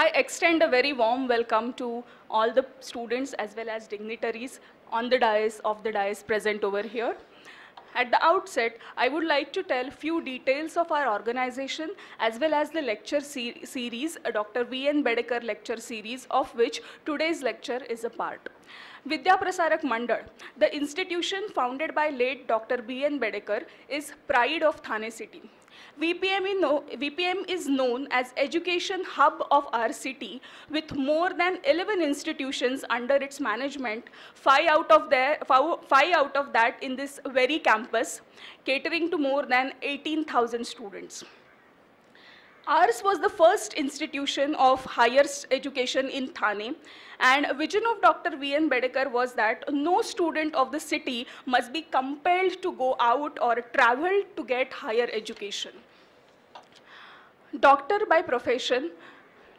I extend a very warm welcome to all the students as well as dignitaries on the dais of the dais present over here. At the outset, I would like to tell few details of our organization as well as the lecture se- series, Dr. V.N. Bedekar lecture series, of which today's lecture is a part. Vidya Prasarak Mandal, the institution founded by late Dr. B.N. Bedekar, is pride of Thane city. VPM VPM is known as education hub of our city with more than 11 institutions under its management, five out of, five out of that in this very campus, catering to more than 18,000 students. Ours was the first institution of higher education in Thane, and vision of Dr. V.N. Bedekar was that no student of the city must be compelled to go out or travel to get higher education. Doctor by profession,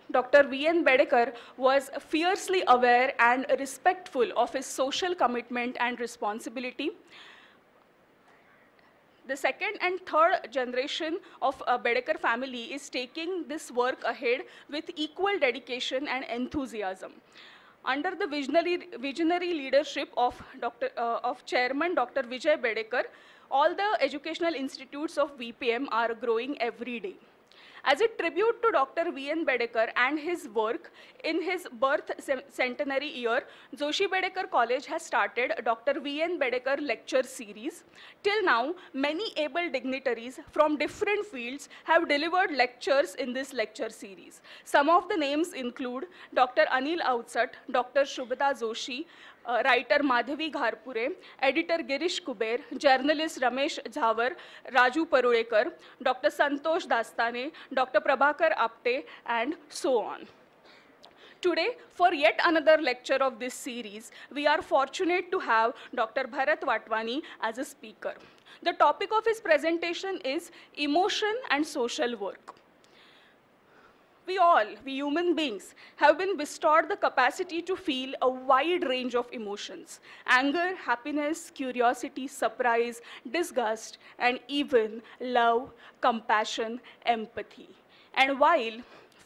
Dr. V.N. Bedekar was fiercely aware and respectful of his social commitment and responsibility. The second and third generation of uh, Bedekar family is taking this work ahead with equal dedication and enthusiasm. Under the visionary, visionary leadership of, Dr., uh, of Chairman Dr. Vijay Bedekar, all the educational institutes of VPM are growing every day. As a tribute to Dr. V.N. Bedekar and his work, in his birth centenary year, Joshi Bedekar College has started Dr. V.N. Bedekar lecture series. Till now, many able dignitaries from different fields have delivered lectures in this lecture series. Some of the names include Dr. Anil Outsat, Dr. Shubhata Joshi, uh, writer Madhavi Gharpure, editor Girish Kuber, journalist Ramesh Jhavar, Raju Parulekar, Dr. Santosh Dastane, Dr. Prabhakar Apte, and so on. Today, for yet another lecture of this series, we are fortunate to have Dr. Bharat Watwani as a speaker. The topic of his presentation is Emotion and Social Work. We all, we human beings, have been bestowed the capacity to feel a wide range of emotions anger, happiness, curiosity, surprise, disgust, and even love, compassion, empathy. And while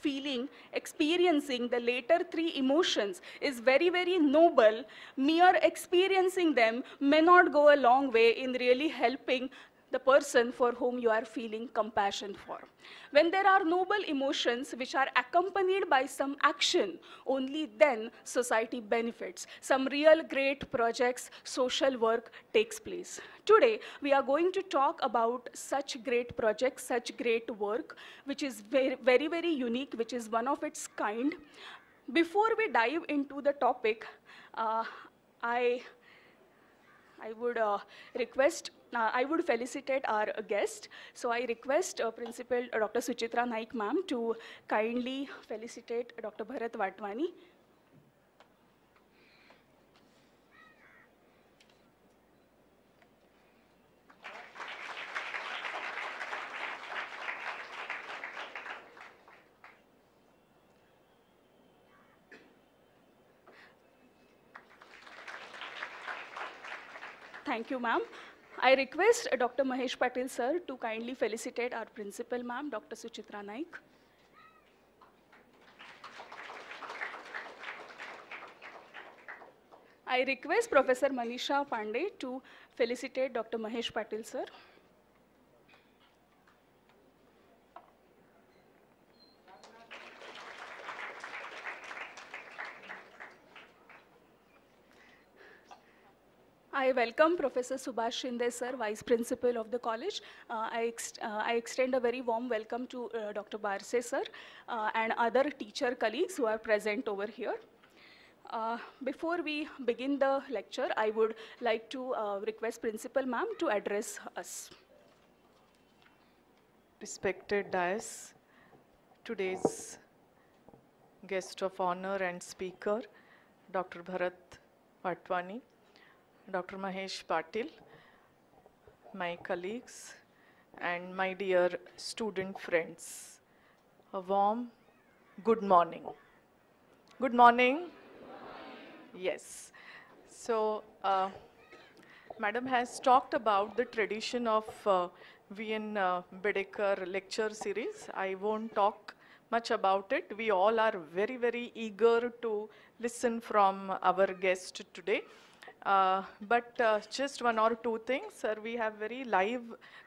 feeling, experiencing the later three emotions is very, very noble, mere experiencing them may not go a long way in really helping the person for whom you are feeling compassion for. When there are noble emotions which are accompanied by some action, only then society benefits. Some real great projects, social work takes place. Today, we are going to talk about such great projects, such great work, which is very, very, very unique, which is one of its kind. Before we dive into the topic, uh, I I would uh, request, uh, I would felicitate our guest. So I request uh, Principal Dr. Suchitra Naik ma'am to kindly felicitate Dr. Bharat Watwani. Thank you, ma'am. I request uh, Dr. Mahesh Patil, sir, to kindly felicitate our principal, ma'am, Dr. Suchitra Naik. I request Professor Manisha Pandey to felicitate Dr. Mahesh Patil, sir. I welcome Professor Subhash Shinde, sir, Vice Principal of the college. Uh, I, ex- uh, I extend a very warm welcome to uh, Dr. Barse, sir, uh, and other teacher colleagues who are present over here. Uh, before we begin the lecture, I would like to uh, request Principal Ma'am to address us. Respected dais, today's guest of honor and speaker, Dr. Bharat Watwani, Dr. Mahesh Patil, my colleagues, and my dear student friends. A warm good morning. Good morning. Yes. So, uh, Madam has talked about the tradition of uh, VN uh, Bedekar lecture series. I won't talk much about it. We all are very, very eager to listen from our guest today. Uh, but uh, just one or two things, sir. We have very live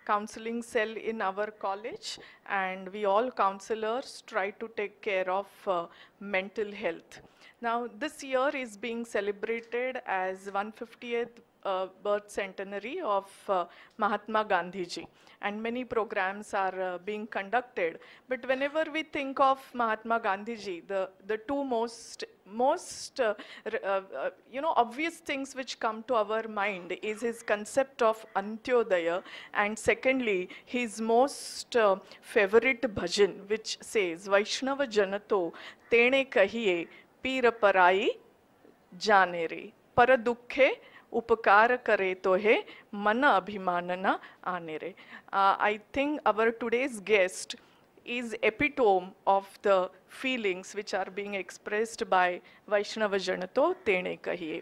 counseling cell in our college, and we all counselors try to take care of uh, mental health. Now, this year is being celebrated as 150th uh, birth centenary of uh, Mahatma Gandhiji and many programs are uh, being conducted. But whenever we think of Mahatma Gandhiji, the, the two most, most uh, uh, uh, you know, obvious things which come to our mind is his concept of Antyodaya and secondly, his most favorite bhajan which says, Vaishnava Janato Tene Kahiye Piraparai Janere Paradukhe उपकार करे तो हे मन अभिमान न आने रे I think our today's guest is epitome of the feelings which are being expressed by Vaishnav Jan To Tene Kahiye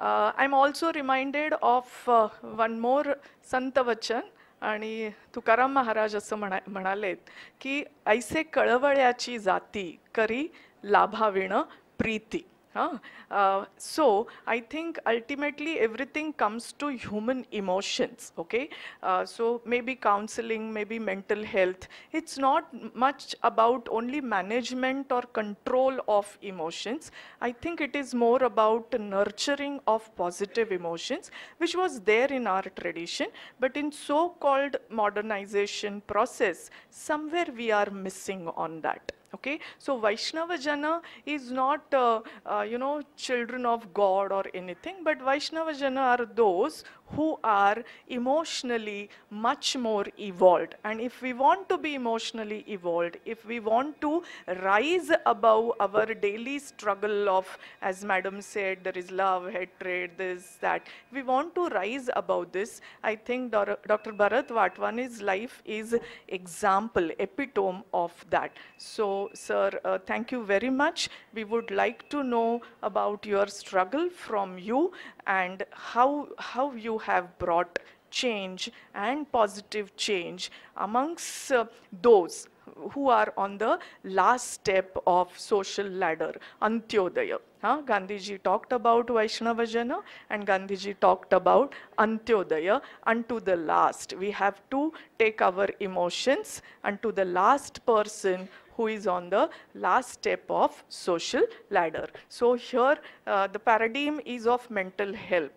I am also reminded of one more संत वचन आणि तुकाराम महाराज असं म्हणा म्हणालेत की ऐसे कळवळ्याची जाती करी लाभाविण Preeti. Huh? Uh, so I think ultimately everything comes to human emotions. Okay, uh, so maybe counseling, maybe mental health. It's not much about only management or control of emotions. I think it is more about nurturing of positive emotions, which was there in our tradition, but in so-called modernization process, somewhere we are missing on that. Okay, so Vaishnava Jana is not, uh, uh, you know, children of God or anything, but Vaishnava Jana are those who are emotionally much more evolved. And if we want to be emotionally evolved, if we want to rise above our daily struggle of, as Madam said, there is love, hatred, this, that, we want to rise above this, I think Dr. Bharat Watwani's life is example, epitome of that. So, sir, uh, thank you very much. We would like to know about your struggle from you and how, how you have brought change and positive change amongst uh, those who are on the last step of social ladder, Antyodaya. Huh? Gandhiji talked about Vaishnava Jana and Gandhiji talked about Antyodaya unto the last. We have to take our emotions unto the last person who is on the last step of social ladder. So here uh, the paradigm is of mental health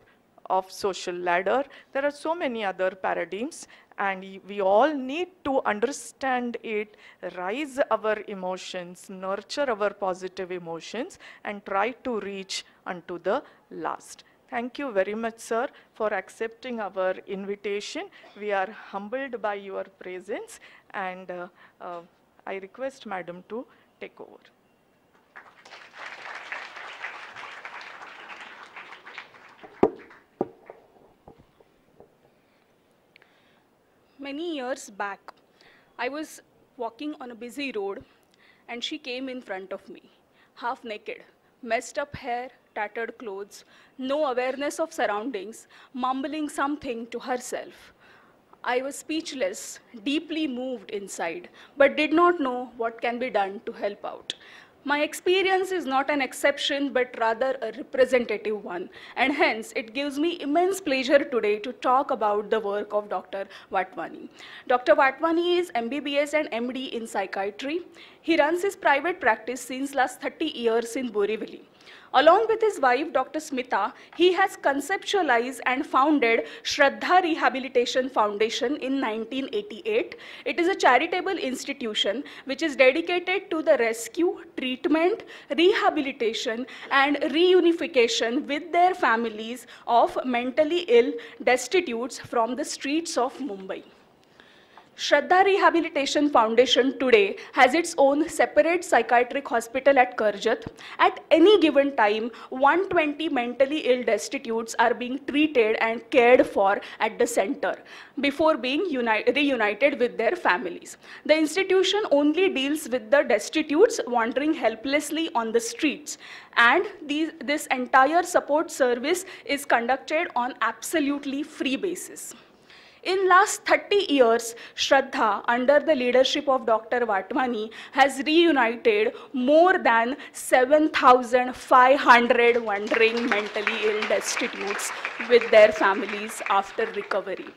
of social ladder. There are so many other paradigms and we all need to understand it, rise our emotions, nurture our positive emotions and try to reach unto the last. Thank you very much, sir, for accepting our invitation. We are humbled by your presence and uh, uh, I request madam to take over. Many years back, I was walking on a busy road and she came in front of me, half naked, messed up hair, tattered clothes, no awareness of surroundings, mumbling something to herself. I was speechless, deeply moved inside, but did not know what can be done to help out. My experience is not an exception, but rather a representative one, and hence it gives me immense pleasure today to talk about the work of Dr. Watwani. Dr. Watwani is MBBS and MD in psychiatry. He runs his private practice since last 30 years in Borivali. Along with his wife, Dr. Smita, he has conceptualized and founded Shraddha Rehabilitation Foundation in 1988. It is a charitable institution which is dedicated to the rescue, treatment, rehabilitation, and reunification with their families of mentally ill destitutes from the streets of Mumbai. Shraddha Rehabilitation Foundation today has its own separate psychiatric hospital at Karjat. At any given time, 120 mentally ill destitutes are being treated and cared for at the center before being uni- reunited with their families. The institution only deals with the destitutes wandering helplessly on the streets, and these, this entire support service is conducted on absolutely free basis. In last 30 years, Shraddha, under the leadership of Dr. Watmani, has reunited more than 7,500 wandering mentally ill destitutes with their families after recovery.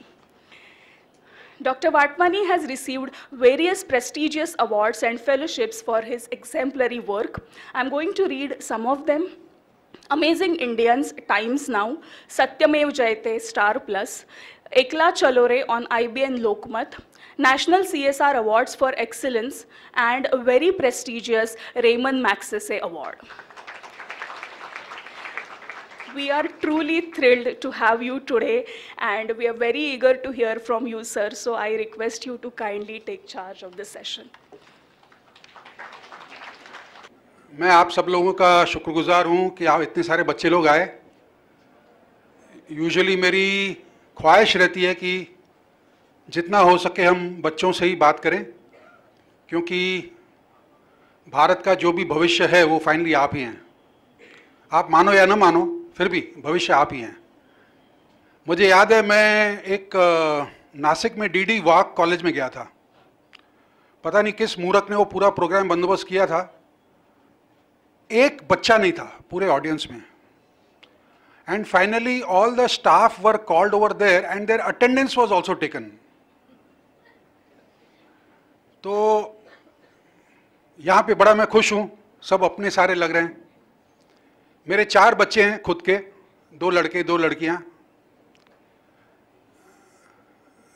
Dr. Watmani has received various prestigious awards and fellowships for his exemplary work. I'm going to read some of them. Amazing Indians, Times Now, Satyamev Jayate, Star Plus, Ekla Chalore on IBN Lokmat, National CSR Awards for Excellence, and a very prestigious Raymond Magsaysay Award. We are truly thrilled to have you today, and we are very eager to hear from you, sir. So I request you to kindly take charge of the session. मैं आप सब लोगों का शुक्रगुजार हूं कि आप इतने सारे बच्चे लोग आए यूजुअली मेरी ख्वाहिश रहती है कि जितना हो सके हम बच्चों से ही बात करें, क्योंकि भारत का जो भी भविष्य है वो फाइनली आप ही हैं। आप मानो या ना मानो, फिर भी भविष्य आप ही हैं। मुझे याद है, मैं एक नासिक में डीडी वाक कॉलेज में गया था। पता नहीं किस मूर्ख ने वो पूरा प्रोग्राम बंदोबस्त किया था। एक बच्चा नहीं था पूरे ऑडियंस में। And finally all the staff were called over there and their attendance was also taken तो यहाँ पे बड़ा मैं खुश हूँ, सब अपने सारे लग रहे हैं। मेरे चार बच्चे हैं खुद के, दो लड़के, दो लड़कियाँ।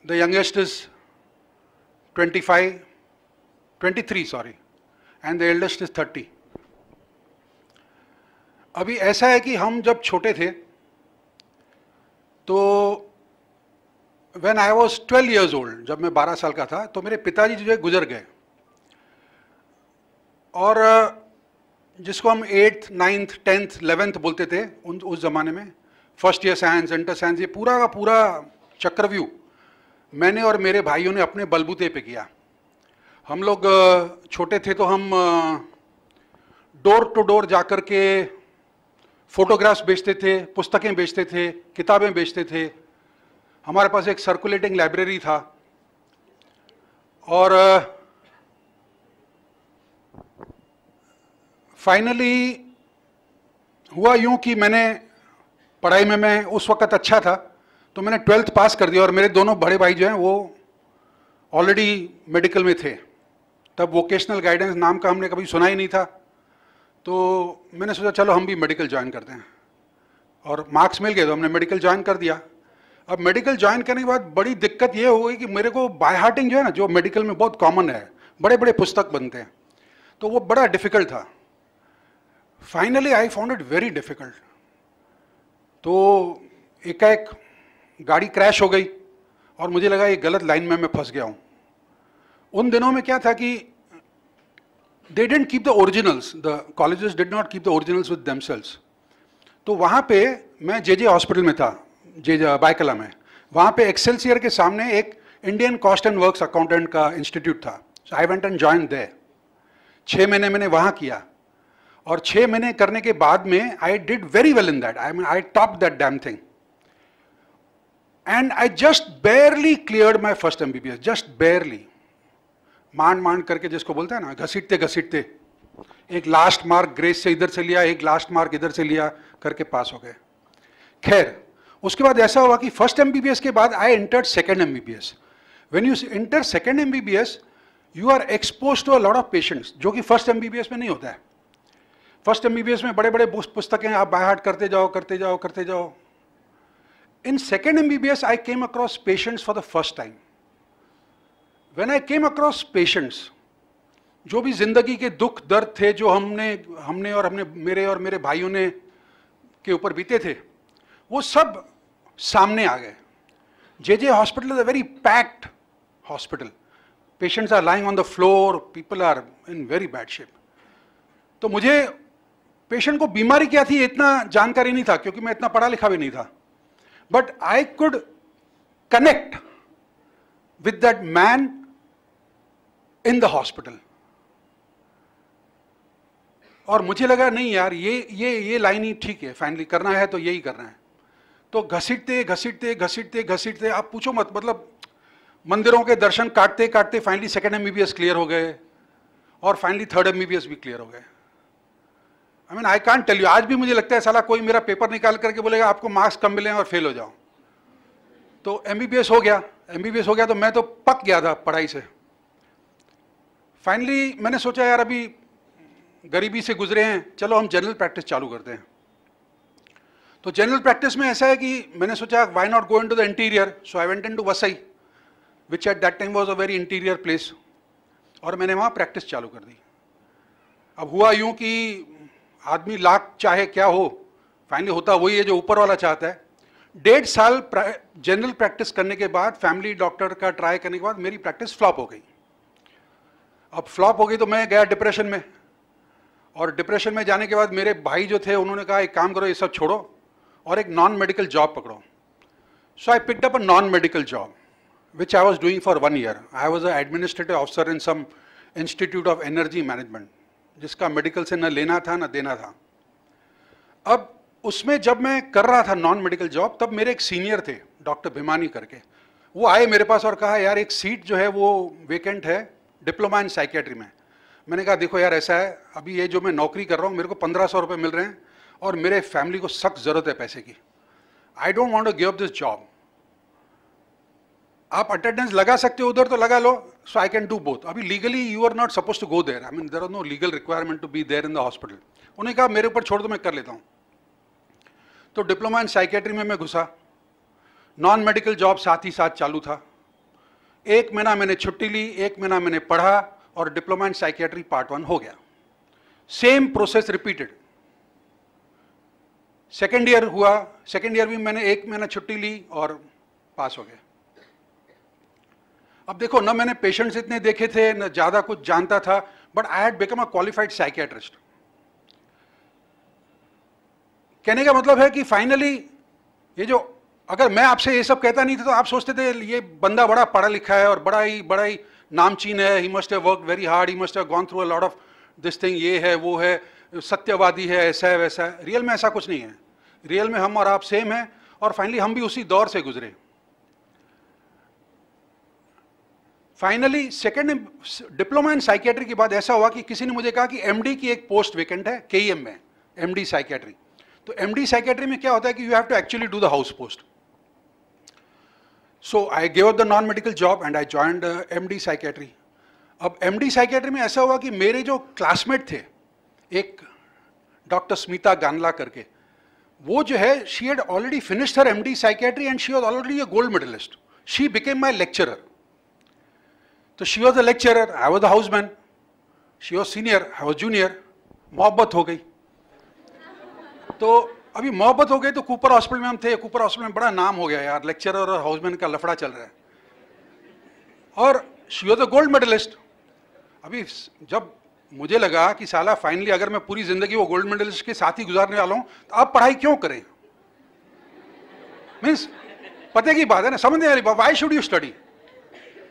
The youngest is 25 23 sorry and the eldest is 30 अभी ऐसा है कि हम जब छोटे थे तो when I was twelve years old जब मैं 12 साल का था तो मेरे पिताजी जो है गुजर गए। और, जिसको हम एट्थ नाइन्थ टेंथ इलेवेंथ बोलते थे, उन, उस ज़माने में first year science inter science ये पूरा का पूरा चक्रव्यूह मैंने और मेरे भाइयों ने अपने बलबूते पे किया। हम लोग, छोटे थे तो हम डोर टू डोर जाकर के फोटोग्राफ्स बेचते थे, पुस्तकें बेचते थे, किताबें बेचते थे। हमारे पास एक सर्कुलेटिंग लाइब्रेरी था। और फाइनली हुआ यूँ कि मैंने पढ़ाई में मैं उस वक्त अच्छा था तो मैंने ट्वेल्थ पास कर दिया और मेरे दोनों बड़े भाई जो हैं, वो ऑलरेडी मेडिकल में थे। तब वोकेशनल गाइडेंस नाम का हमने कभी सुना ही नहीं था। तो मैंने सोचा, चलो, हम भी मेडिकल ज्वाइन करते हैं। और मार्क्स मिल गए तो हमने मेडिकल ज्वाइन कर दिया। अब मेडिकल ज्वाइन करने के बाद बड़ी दिक्कत ये हो गई कि मेरे को बाय हार्टिंग जो है ना, जो मेडिकल में बहुत कॉमन है बड़े बड़े पुस्तक बनते हैं तो वो बड़ा डिफ़िकल्ट था। Finally I found it very difficult तो एकाएक गाड़ी क्रैश हो गई और मुझे लगा, ये गलत लाइन में मैं फंस गया हूँ। उन दिनों में क्या था कि they didn't keep the originals the colleges did not keep the originals with themselves तो वहाँ पे मैं जे जे हॉस्पिटल में था जे बायकला में। वहाँ पे एक्सेलसियर के सामने एक Indian cost and works accountant का इंस्टीट्यूट था। So I went and join there छः महीने मैंने वहाँ किया। और छः महीने करने के बाद में I did very well in that I mean I top that damn thing and I just barely cleared my first M B B S just barely मांड मांड करके जिसको बोलते हैं ना, घसीटते घसीटते। एक लास्ट मार्क ग्रेस से इधर से लिया, एक लास्ट मार्क इधर से लिया, करके पास हो गए। खैर, उसके बाद ऐसा हुआ कि फ़र्स्ट एमबीबीएस के बाद I entered second M when you enter second M you are expose to a lot of patients जो कि फ़र्स्ट एमबीबीएस में नहीं होता है। फ़र्स्ट एमबीबीएस में बड़े बड़े पुस्तकें आप बाय हार्ट करते जाओ करते जाओ करते जाओ। In second M I came across patients for the first time when I came across patients जो भी ज़िंदगी के दुख दर्द थे, जो हमने हमने और हमने, मेरे और मेरे भाइयों ने के ऊपर बीते थे, वो सब सामने आ गए। J J hospital is a very packed hospital patients are lying on the floor people are in very bad shape तो मुझे पेशेंट को बीमारी क्या थी, इतना जानकारी नहीं था, क्योंकि मैं इतना पढ़ा लिखा भी नहीं था। But I could connect with that man in the hospital और मुझे लगा, नहीं यार, ये ये ये लाइन ही ठीक है, फाइनली करना है तो यही करना है। तो घसीटते घसीटते घसीटते घसीटते, आप पूछो मत मतलब मंदिरों के दर्शन काटते काटते फाइनली सेकेंड एमबीबीएस क्लियर हो गए और फाइनली थर्ड एमबीबीएस भी क्लियर हो गए। I mean I can't tell you आज भी मुझे लगता है, साला कोई मेरा पेपर निकाल करके बोलेगा, आपको मार्क्स कम मिले और फेल हो जाओ। तो एम हो गया एम हो गया तो मैं तो पक गया था पढ़ाई से। फाइनली मैंने सोचा, यार, अभी गरीबी से गुजरे हैं, चलो हम जनरल प्रैक्टिस चालू करते हैं. तो जनरल प्रैक्टिस में ऐसा है कि मैंने सोचा why not go into the interior so I went into Vasai which at that time was a very interior place और मैंने वहाँ प्रैक्टिस चालू कर दी। अब हुआ यूँ कि आदमी लाख चाहे क्या हो फाइनली होता वही है जो ऊपर वाला चाहता है। डेढ़ साल जनरल प्रैक्टिस करने के बाद फैमिली डॉक्टर का ट्राई करने के बाद मेरी प्रैक्टिस फ्लॉप हो गई। अब फ्लॉप हो गई तो मैं गया डिप्रेशन में। और डिप्रेशन में जाने के बाद मेरे भाई जो थे, उन्होंने कहा, एक काम करो, ये सब छोड़ो और एक नॉन मेडिकल जॉब पकड़ो। So I picked up a non medical job which I was doing for one year I was a administrative officer in some institute of energy management जिसका मेडिकल से न लेना था, न देना था। अब उसमें जब मैं कर रहा था नॉन मेडिकल जॉब तब मेरे एक सीनियर थे डॉक्टर भिमानी करके। वो आए मेरे पास और कहा, यार, एक सीट जो है, वो वेकेंट है डिप्लोमा इन साइकेट्री में। मैंने कहा, देखो यार, ऐसा है, अभी ये जो मैं नौकरी कर रहा हूँ, मेरे को पंद्रह सौ मिल रहे हैं और मेरे फैमिली को सख्त ज़रूरत है पैसे की। I don't want to give up this job आप अटेंडेंस लगा सकते हो, उधर तो लगा लो so I can do both अभी legally you are not suppose to go there I mean there are no legal requirement to be there in the hospital उन्होंने कहा, मेरे ऊपर छोड़ दो, मैं कर लेता हूँ. तो डिप्लोमा इन साइकेट्री में मैं घुसा। नॉन मेडिकल जॉब साथ ही साथ चालू था। एक महीना मैंने छुट्टी ली, एक महीना मैंने पढ़ा और diploma in psychiatry part one हो गया। Same process repeated second year हुआ सेकेंड ईयर भी मैंने एक महीना छुट्टी ली और पास हो गया। अब देखो, ना मैंने पेशेंट्स इतने देखे थे, न ज़्यादा कुछ जानता था but I had become a qualified psychiatrist कहने का मतलब है कि फाइनली ये जो अगर मैं आपसे ये सब कहता नहीं था तो आप सोचते थे, ये बंदा बड़ा पढ़ा लिखा है और बड़ा ही बड़ा ही नामचीन है। He must work very hard he must gone through a lot of this thing ये है, वो है, सत्यवादी है, ऐसा है, वैसा है। रियल में ऐसा कुछ नहीं है। रियल में हम और आप सेम हैं और फाइनली हम भी उसी दौर से गुजरे। Finally second diploma in psychiatry के बाद ऐसा हुआ कि किसी ने मुझे कहा कि एमडी की एक पोस्ट वेकेंट है के में एमडी साइकेट्री तो एमडी साइकेट्री में क्या होता है कि you have to actually do the house post so I gave the non medical job and I joined M D psychiatry अब एम डी साइकेट्री में ऐसा हुआ कि मेरे जो क्लासमेट थे, एक डॉक्टर स्मिता गानला करके, वो जो है she had already finished her M D psychiatry and she was already a gold medallist she became my lecturer तो she was a lecturer I was a house man she was senior I was junior मोहब्बत हो गई. तो अभी मोहब्बत हो गई तो कूपर हॉस्पिटल में हम थे, कूपर हॉस्पिटल में बड़ा नाम हो गया यार लेक्चरर और हाउसमैन का लफड़ा चल रहा है। और she was a gold medallist अभी जब मुझे लगा कि साला फाइनली अगर मैं पूरी ज़िंदगी वो गोल्ड मेडलिस्ट के साथ ही गुजारने वाला हूँ तो आप पढ़ाई क्यों करें? मीन्स पते की बात है ना, समझ नहीं why should you study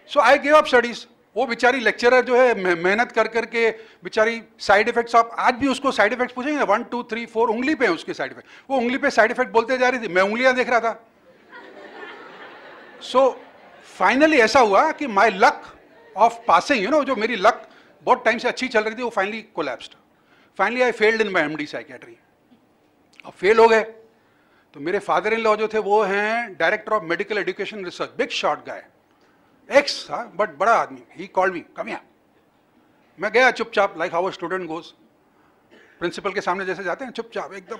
so I give up studies वो बेचारी लेक्चरर जो है मेहनत कर करके बेचारी साइड इफेक्ट्स आप आज भी उसको साइड इफेक्ट्स पूछेंगे वन टू थ्री फोर उंगली पे है उसके साइड इफ़ेक्ट वो उंगली पे साइड इफ़ेक्ट बोलते जा रही थी। मैं उंगलियाँ देख रहा था। सो so, फाइनली ऐसा हुआ कि my luck of passing you know जो मेरी लक बहुत टाइम से अच्छी चल रही थी वो finally collapsed finally I failed in my M D psychiatry अब फेल हो गए। तो मेरे फादर इन लॉ जो थे वो हैं director of medical education research big shot guy X था बट बड़ा आदमी ही कॉल मी कम मैं गया, चुपचाप like how student goes principal के सामने जैसे जाते हैं, चुपचाप, एकदम।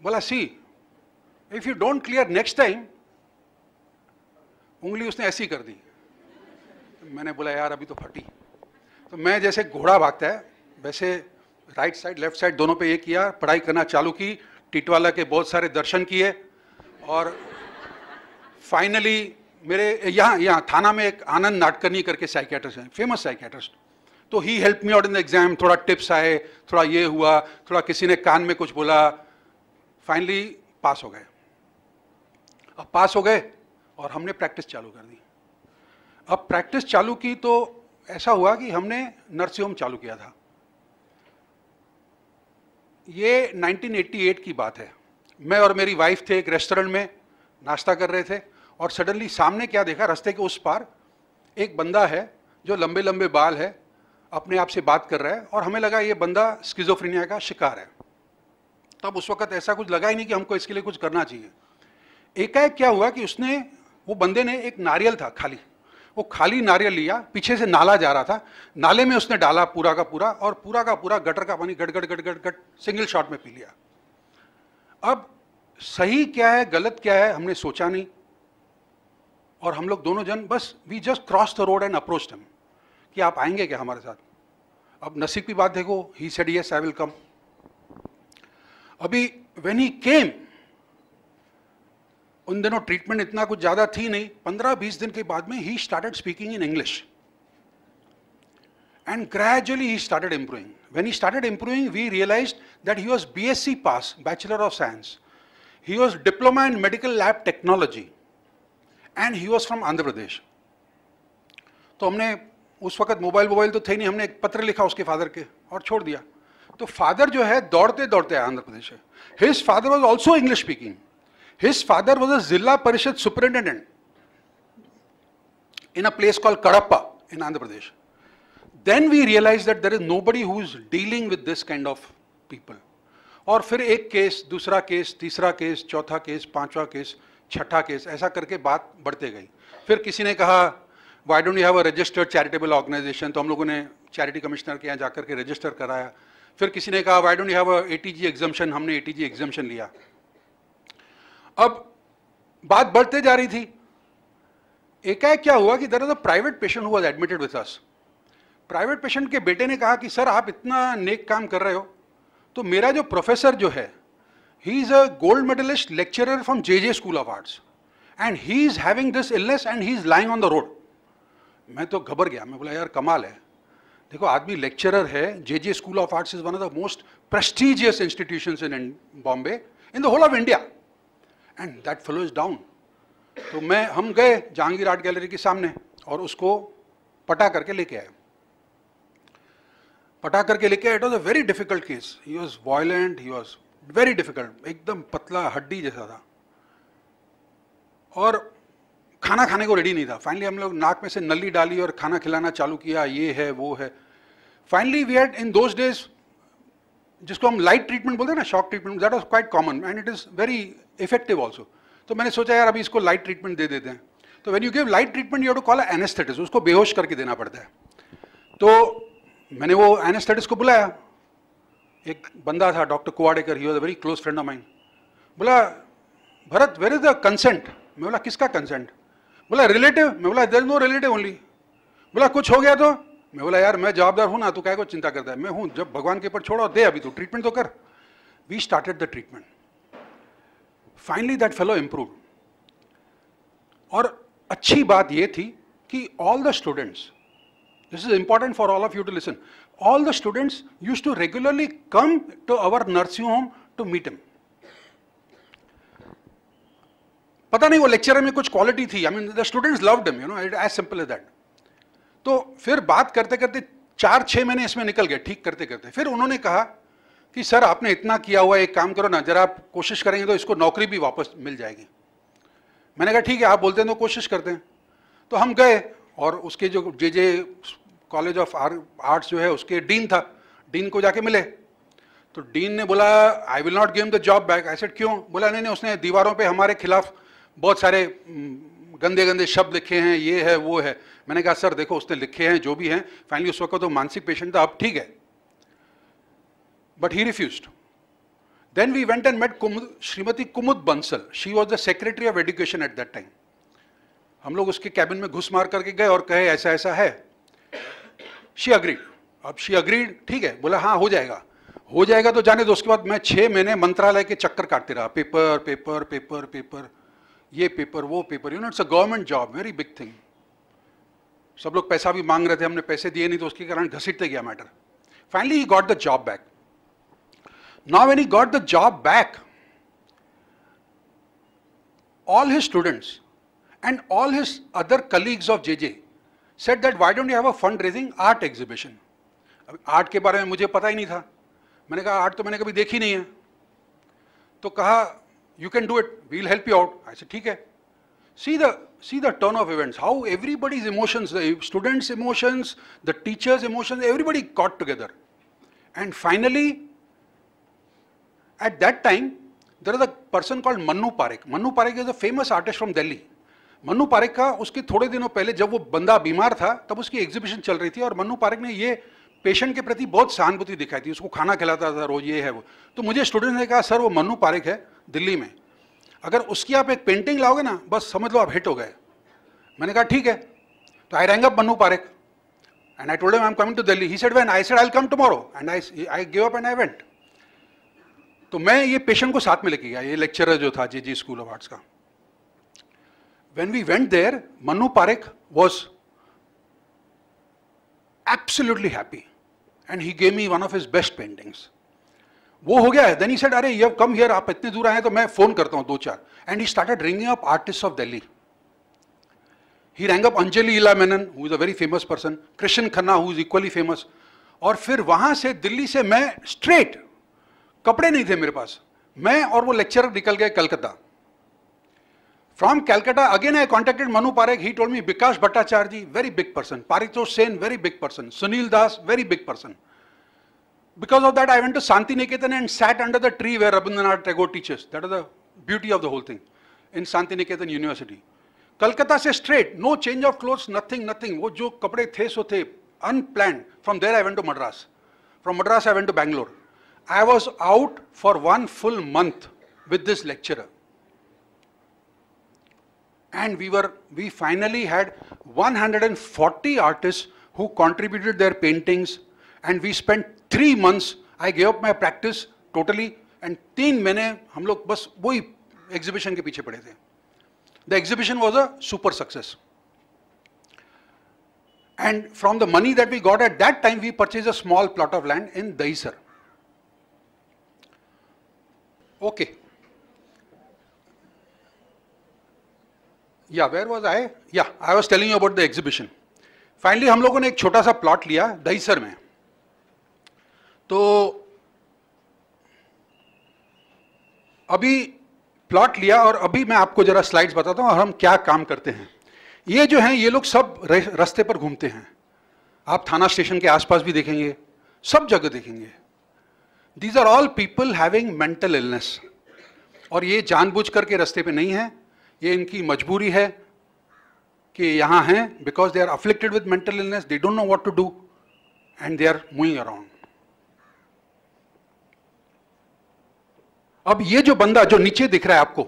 बोला see if you don't clear next time उंगली उसने ऐसी कर दी. मैंने बोला, यार, अभी तो फटी. तो मैं जैसे घोड़ा भागता है, वैसे राइट साइड लेफ़्ट साइड दोनों पे ये किया, पढ़ाई करना चालू की, टिटवाला के बहुत सारे दर्शन किए, और फाइनली मेरे यहाँ यहाँ, थाना में एक आनंद नाटकर्नी करके साइकेट्रिस्ट हैं फ़ेमस साइकेट्रिस्ट तो he help me out in the exam थोड़ा टिप्स आए, थोड़ा ये हुआ, थोड़ा किसी ने कान में कुछ बोला। फाइनली पास हो गए। अब पास हो गए और हमने प्रैक्टिस चालू कर दी। अब प्रैक्टिस चालू की तो ऐसा हुआ कि हमने नर्सिंग होम चालू किया था। ये 1988 की बात है। मैं और मेरी वाइफ थे एक रेस्टोरेंट में, नाश्ता कर रहे थे। और सडनली सामने क्या देखा, रास्ते के उस पार एक बंदा है जो लंबे लंबे बाल है, अपने आप से बात कर रहा है और हमें लगा ये बंदा स्किजोफ्रीनिया का शिकार है। तब उस वक्त ऐसा कुछ लगा ही नहीं कि हमको इसके लिए कुछ करना चाहिए। एकाएक क्या हुआ कि उसने, वो बंदे ने एक नारियल था खाली, वो खाली नारियल लिया, पीछे से नाला जा रहा था, नाले में उसने डाला पूरा का पूरा और पूरा का पूरा गटर का पानी गट गट गट गट गट सिंगल शॉट में पी लिया। अब सही क्या है, गलत क्या है, हमने सोचा नहीं। और हम लोग दोनों जन, बस we just cross the road and approach them कि आप आएँगे क्या हमारे साथ? अब नसीब की बात देखो he said yes I will come अभी वेन ही केम उन दिनों ट्रीटमेंट इतना कुछ ज़्यादा थी नहीं, पंद्रह बीस दिन के बाद में he started speaking in English and gradually he started improving when he started improving we realise that he was B S C pass bachelor of science he was diploma in medical lab technology and he was from Andhra Pradesh. तो हमने उस वक्त mobile mobile तो थे नहीं, हमने एक पत्र लिखा उसके फादर के और छोड़ दिया तो फादर जो है, दौड़ते दौड़ते आंध्र प्रदेश से his father was also English speaking his father was a zila parishad superintendent in a place called Kadapa in Andhra Pradesh. Then we realized that there is nobody who is dealing with this kind of people. और फिर एक case दूसरा case तीसरा case चौथा case पांचवा case छठा case, ऐसा करके बात बढ़ते गई। फिर किसी ने कहा why don't you have a registered charitable organisation तो हम लोगों ने चैरिटी कमिश्नर के यहाँ जाकर के रजिस्टर कराया। फिर किसी ने कहा why don't you have a ATG examination हमने एटीजी एग्जामेशन लिया। अब बात बढ़ते जा रही थी। एकाएक क्या हुआ कि there is a private patient हुआ admitted with us private patient के बेटे ने कहा कि सर आप इतना नेक काम कर रहे हो तो मेरा जो प्रोफेसर जो है is a gold medallist lecturer from J J school of arts and he is having this illness and he is lying on the road मैं तो घबर गया। मैं बोला, यार, कमाल है। देखो, आदमी लेक्चरर है। J J school of arts is one of the most prestigious institution in Bombay in the whole of India and that fellow is down तो मैं, हम गए जहांगीर आर्ट गैलरी के सामने और उसको पटा करके लेके आए पटा करके लेके आए it was a very difficult case he was violent he was very difficult एकदम पतला हड्डी जैसा था। और खाना खाने को रेडी नहीं था। फाइनली हम लोग नाक में से नली डाली और खाना खिलाना चालू किया। ये है, वो है। Finally we had in those days जिसको हम लाइट ट्रीटमेंट बोलते हैं ना shock treatment that was quite common and it is very effective also तो मैंने सोचा, यार अभी इसको लाइट ट्रीटमेंट दे देते हैं। तो when you give light treatment you to call anaesthetist उसको बेहोश करके देना पड़ता है। तो मैंने वो एनेस्थेटिस को बुलाया। एक बंदा था, doctor Kuwadekar he was a very close friend of mind बोला, Bharat where is the consent मैं बोला, किसका कंसेंट बोला रिलेटिव मैं बोला देर नो रिलेटिव ओनली बोला, कुछ हो गया तो? मैं बोला, यार, मैं जवाबदार हूँ ना, तू क्या को चिंता करता है. मैं हूँ, जब भगवान के ऊपर छोड़ो दे अभी तो ट्रीटमेंट तो कर. We started the treatment finally that fellow improve और अच्छी बात यह थी कि all the students this is important for all of you to listen all the students use to regularly come to our nursing home to meet him पता नहीं वो lecture में कुछ क्वालिटी थी। I mean the students loved him you know as simple as that तो फिर बात करते करते चार, छह महीने इसमें निकल गए, ठीक करते करते। फिर उन्होंने कहा कि, सर, आपने इतना किया हुआ एक काम करो ना, जरा आप कोशिश करेंगे तो इसको नौकरी भी वापस मिल जाएगी। मैंने कहा, ठीक है, आप बोलते हैं तो कोशिश करते हैं। तो हम गए और उसके जो J J college of arts जो है उसके डीन था। डीन को जाके मिले। तो डीन ने बोला I will not give the job back ऐसे क्यों? बोला, नहीं नहीं, उसने दीवारों पे हमारे खिलाफ बहुत सारे गंदे गंदे शब्द लिखे हैं, ये है, वो है। मैंने कहा, सर, देखो, उसने लिखे हैं, जो भी हैं। फाइनली उस वक्त तो मानसिक पेशेंट था, अब ठीक है। But he refuse then we went and met Kumud Shrimati Kumud Bansal. She was the secretary of Education at that time हम लोग उसके कैबिन में घुस मार करके गए और कहे ऐसा ऐसा है। शी अग्रीड अब शी अग्रीड ठीक है बोला हाँ हो जाएगा। हो जाएगा तो जाने दो उसके बाद मैं छह महीने मंत्रालय के चक्कर काटते रहा। पेपर पेपर पेपर पेपर ये पेपर वो paper you know it's a government job very big thing सब लोग पैसा भी मांग रहे थे हमने पैसे दिए नहीं तो उसके कारण घसीटते गया matter finally he got the job back Now, when he got the job back, all his students and all his other colleagues of JJ said that why don't you have a fundraising art exhibition? Art के बारे में मुझे पता ही नहीं था मैंने कहा आर्ट तो मैंने कभी देखी नहीं है तो कहा can do it, we'll help you out. I said, ठीक है. See the, see the turn of events, how everybody's emotions, the students' emotions, the teachers' emotions, everybody got together. And finally, at that time, there is a person called Manu Parekh. Manu Parekh is a famous artist from Delhi. Mannu Parekh का उसके थोड़े दिनों पहले जब वो बंदा बीमार था, तब उसकी एग्जीबिशन चल रही थी और मन्नू पारेख ने ये पेशेंट के प्रति बहुत सहानुभूति दिखाई थी। उसको खाना खिलाता था, रोज ये है वो। तो मुझे स्टूडेंट ने कहा, सर, वो मन्नू पारेख है, दिल्ली में। अगर उसकी आप एक पेंटिंग लाओगे ना, बस समझ लो आप हिट हो गए। मैंने कहा, ठीक है। तो I rang up Mannu Parekh and I I am coming to Delhi he said when I said I will come tomorrow and I give up and I went तो मैं ये पेशेंट को साथ में लेके गया, ये लेक्चरर जो था G G school of arts का। When we went there, Manu Parekh was absolutely happy. And he gave me one of his best paintings. वो हो गया है। देन ही सेड अरे ये कम हियर आप इतने दूर आए तो मैं फ़ोन करता हूँ दो चार and he started ringing up artist of Delhi he rang up Anjali Ila Menon who is a very famous person Krishna Khanna who is equally famous और फिर वहाँ से दिल्ली से मैं स्ट्रेट कपड़े नहीं थे मेरे पास। मैं और वो लेक्चरर निकल गए Calcutta. From Calcutta, again I contacted Manu Parekh. He told me Bikash Bhattacharya, very big person. Paritosh Sen, very big person. Sunil Das, very big person. Because of that, I went to Santi Niketan and sat under the tree where Rabindranath Tagore teaches. That is the beauty of the whole thing. In Santi Niketan University. Calcutta से straight, no change of clothes, nothing, nothing. वो जो कपड़े थे सो थे, unplanned. From there I went to Madras. From Madras I went to Bangalore. I was out for one full month with this lecturer and we were we finally had 140 artists who contributed their paintings and we spent three months i gave up my practice totally and तीन महीने हम लोग बस वही exhibition के पीछे पड़े थे the exhibition was a super success and from the money that we got at that time we purchased a small plot of land in Dahisar. Okay. Yeah where was I yeah I was telling you about the exhibition finally हम लोगों ने एक छोटा सा plot लिया दहीसर में। तो अभी प्लॉट लिया और अभी मैं आपको जरा स्लाइड्स बताता हूँ और हम क्या काम करते हैं। ये जो हैं, ये लोग सब रास्ते पर घूमते हैं। आप थाना स्टेशन के आसपास भी देखेंगे, सब जगह देखेंगे। These are all people having mental illness और ये जानबूझ करके रास्ते पे नहीं है। ये इनकी मजबूरी है कि यहाँ हैं because they are afflicted with mental illness they don't know what to do and they are moving around अब ये जो बंदा जो नीचे दिख रहा है आपको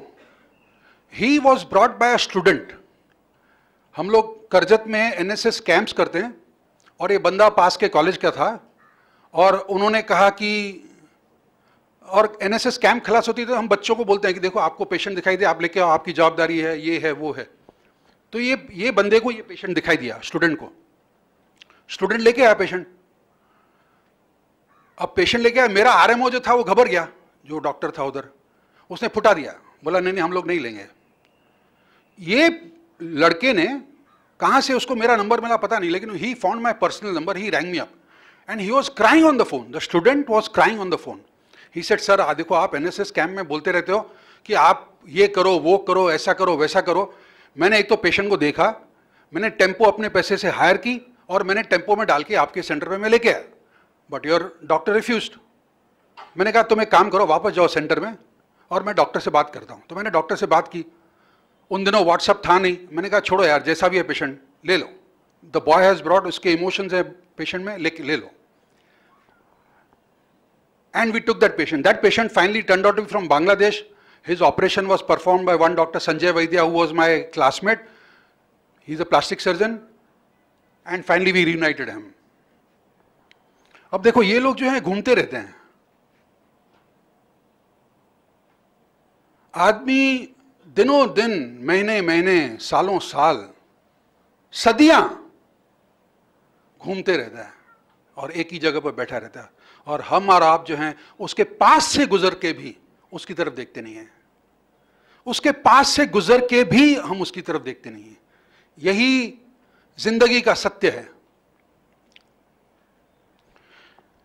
he was brought by a student हम लोग करजत में एनएसएस कैंप्स करते हैं, और ये बंदा पास के कॉलेज का था, और उन्होंने कहा कि और एनएसएस कैंप खलास होती है तो हम बच्चों को बोलते हैं कि देखो, आपको पेशेंट दिखाई दे, आप लेके आओ, आपकी जवाबदारी है, ये है, वो है। तो ये ये बंदे को ये पेशेंट दिखाई दिया स्टूडेंट को। स्टूडेंट लेके आया पेशेंट अब पेशेंट लेके आया, मेरा आरएमओ जो था, वो घबर गया, जो डॉक्टर था उधर। उसने फुटा दिया। बोला, नहीं नहीं, हम लोग नहीं लेंगे। ये लड़के ने कहाँ से उसको मेरा नंबर मिला पता नहीं, लेकिन he found my personal number he rang me up and he was crying on the phone the student was crying on the phone he said sir देखो, आप एनएसएस कैंप में बोलते रहते हो कि आप ये करो, वो करो, ऐसा करो, वैसा करो। मैंने एक तो पेशेंट को देखा, मैंने टेंपो अपने पैसे से हायर की और मैंने टेंपो में डाल के आपके सेंटर में मैं लेके आया। बट योर डॉक्टर रिफ्यूज मैंने कहा तुम एक काम करो, वापस जाओ सेंटर में और मैं डॉक्टर से बात करता हूँ। तो मैंने डॉक्टर से बात की। उन दिनों व्हाट्सअप था नहीं। मैंने कहा, छोड़ो यार, जैसा भी है पेशेंट ले लो। द बॉय हैज़ ब्रॉड उसके इमोशंस है पेशेंट में ले ले लो। And we took that patient. That patient finally turned out to be from Bangladesh. His operation was performed by one Dr. Sanjay Vaidya, who was my classmate. He's a plastic surgeon. And finally we reunited him. अब देखो ये लोग जो हैं घूमते रहते हैं आदमी दिनों दिन महीने महीने सालों साल सदियाँ घूमते रहता है और एक ही जगह पर बैठा रहता है और हम और आप जो हैं, उसके पास से गुजर के भी उसकी तरफ़ देखते नहीं हैं। उसके पास से गुजर के भी हम उसकी तरफ़ देखते नहीं हैं। यही ज़िंदगी का सत्य है।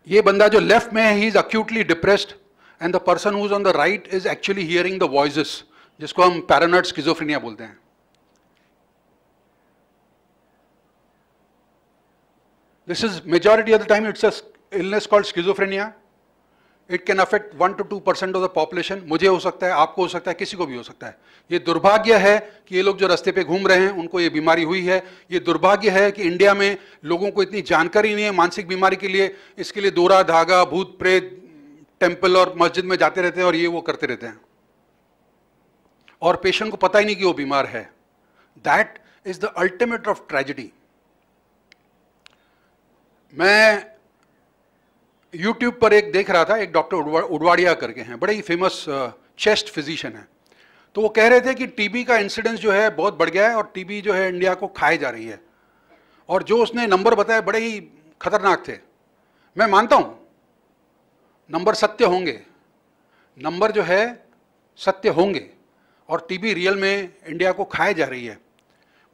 ये बंदा जो लेफ़्ट में है he is acutely depressed and the person whose on the right is actually hearing the voice जिसको हम पैरानॉइड स्किजोफ्रेनिया बोलते हैं। This is majority of the time it's illness called schizophrenia. It can affect one to two percent of the population मुझे हो सकता है, आपको हो सकता है, किसी को भी हो सकता है। ये दुर्भाग्य है कि ये लोग जो रास्ते पे घूम रहे हैं, उनको ये बीमारी हुई है। ये दुर्भाग्य है कि इंडिया में लोगों को इतनी जानकारी नहीं है मानसिक बीमारी के लिए। इसके लिए दोरा धागा भूत प्रेत टेंपल और मस्जिद में जाते रहते हैं और ये वो करते रहते हैं। और पेशेंट को पता ही नहीं कि वो बीमार है। That is the ultimate of tragedy मैं यूट्यूब पर एक देख रहा था, एक डॉक्टर उडवाड़िया करके हैं, बड़े ही फ़ेमस चेस्ट फिजिशियन हैं। तो वो कह रहे थे कि टीबी का इंसिडेंस जो है बहुत बढ़ गया है और टीबी जो है इंडिया को खाए जा रही है। और जो उसने नंबर बताए बड़े ही खतरनाक थे। मैं मानता हूँ नंबर सत्य होंगे। नंबर जो है, सत्य होंगे और टीबी रियल में इंडिया को खाए जा रही है।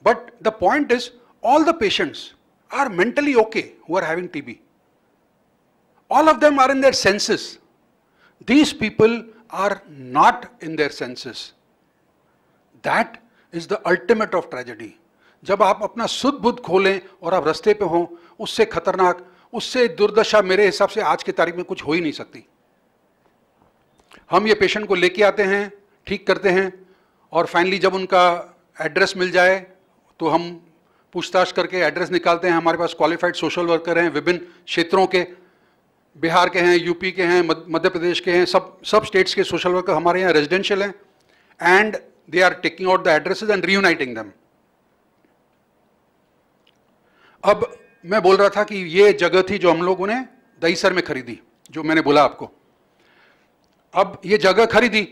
But the point is all the patients are mentally okay who are having TB. All of them are in their senses. These people are not in their senses. That is the ultimate of tragedy. जब आप अपना शुद्ध बुद्ध खोलें और आप रस्ते पे हों, उससे खतरनाक, उससे दुर्दशा मेरे हिसाब से आज की तारीख में कुछ हो ही नहीं सकती हम ये पेशेंट को लेके आते हैं, ठीक करते हैं और फाइनली जब उनका एड्रेस मिल जाए तो हम पूछताछ करके एड्रेस निकालते हैं हमारे पास क्वालिफाइड सोशल वर्कर हैं, विभिन्न क्षेत्रों के बिहार के हैं, यूपी के हैं, मध्य प्रदेश के हैं, सब सब स्टेट्स के सोशल वर्कर हमारे यहाँ रेजिडेंशियल हैं and they are taking out the addresses and reuniting them अब मैं बोल रहा था कि ये जगह थी जो हम लोगों ने दहीसर में खरीदी, जो मैंने बोला आपको। अब ये जगह खरीदी।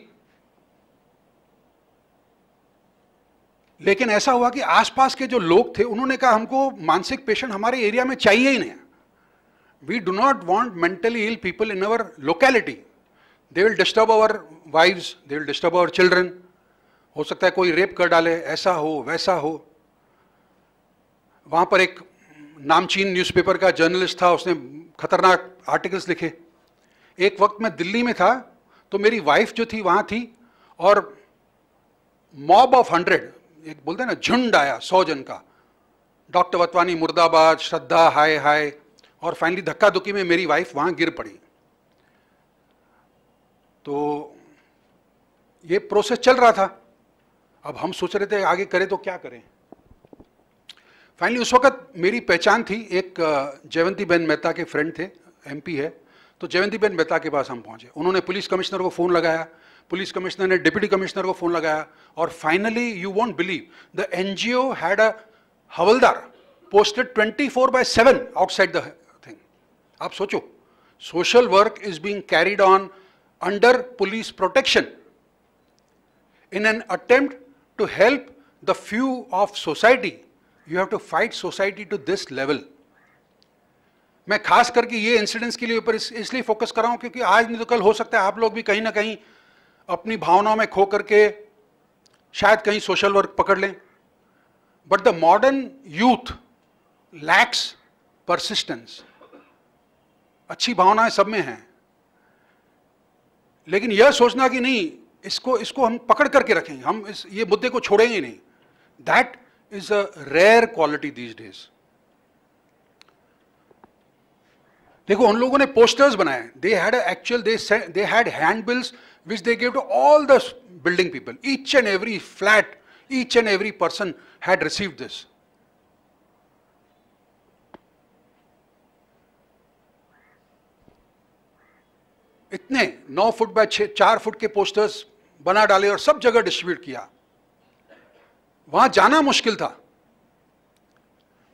लेकिन ऐसा हुआ कि आसपास के जो लोग थे, उन्होंने कहा, हमको मानसिक पेशेंट हमारे एरिया में चाहिए ही नहीं we do not want mentally ill people in our locality they will disturb our wifes they will disturb our children हो सकता है कोई रेप कर डाले, ऐसा हो, वैसा हो। वहाँ पर एक नामचीन न्यूज़पेपर का जर्नलिस्ट था, उसने खतरनाक आर्टिकल्स लिखे। एक वक्त मैं दिल्ली में था तो मेरी वाइफ जो थी, वहाँ थी, और मॉब ऑफ़ हंड्रेड एक बोलते हैं ना, झुंड आया, सौ जन का। डॉक्टर वतवानी मुर्दाबाद, श्रद्धा, हाय हाय और फाइनली धक्का धुक्की में मेरी वाइफ वहाँ गिर पड़ी। तो ये प्रोसेस चल रहा था। अब हम सोच रहे थे आगे करें तो क्या करें? फाइनली उस वक्त मेरी पहचान थी एक जयवंती बेन मेहता के फ्रेंड थे एमपी है। तो जयवंती बेन मेहता के पास हम पहुँचे। उन्होंने पुलिस कमिश्नर को फ़ोन लगाया। पुलिस कमिश्नर ने डिप्टी कमिश्नर को फ़ोन लगाया और finally you won't believe the NGO had a havaldar posted 24 four by seven outside the आप सोचो social work is being carried on under police protection in an attempt to help the few of society you have to fight society to this level मैं खास करके ये incidents के लिए ऊपर इसलिए फोकस कर रहा हूँ क्योंकि आज नहीं तो कल हो सकता है आप लोग भी कहीं ना कहीं अपनी भावनाओं में खो करके शायद कहीं सोशल वर्क पकड़ लें। But the modern youth lacks persistence अच्छी भावनाएँ सब में हैं लेकिन यह सोचना कि नहीं इसको इसको हम पकड़ करके रखेंगे हम इस ये मुद्दे को छोड़ेंगे नहीं that is a rare quality these days देखो उन लोगों ने पोस्टर्स बनाए they had actual they they had hand bills which they gave to all the building people. Each and every flat, each and every person had received this. इतने नौ foot by चार foot के posters बना डाले और सब जगह distribute किया। वहाँ जाना मुश्किल था।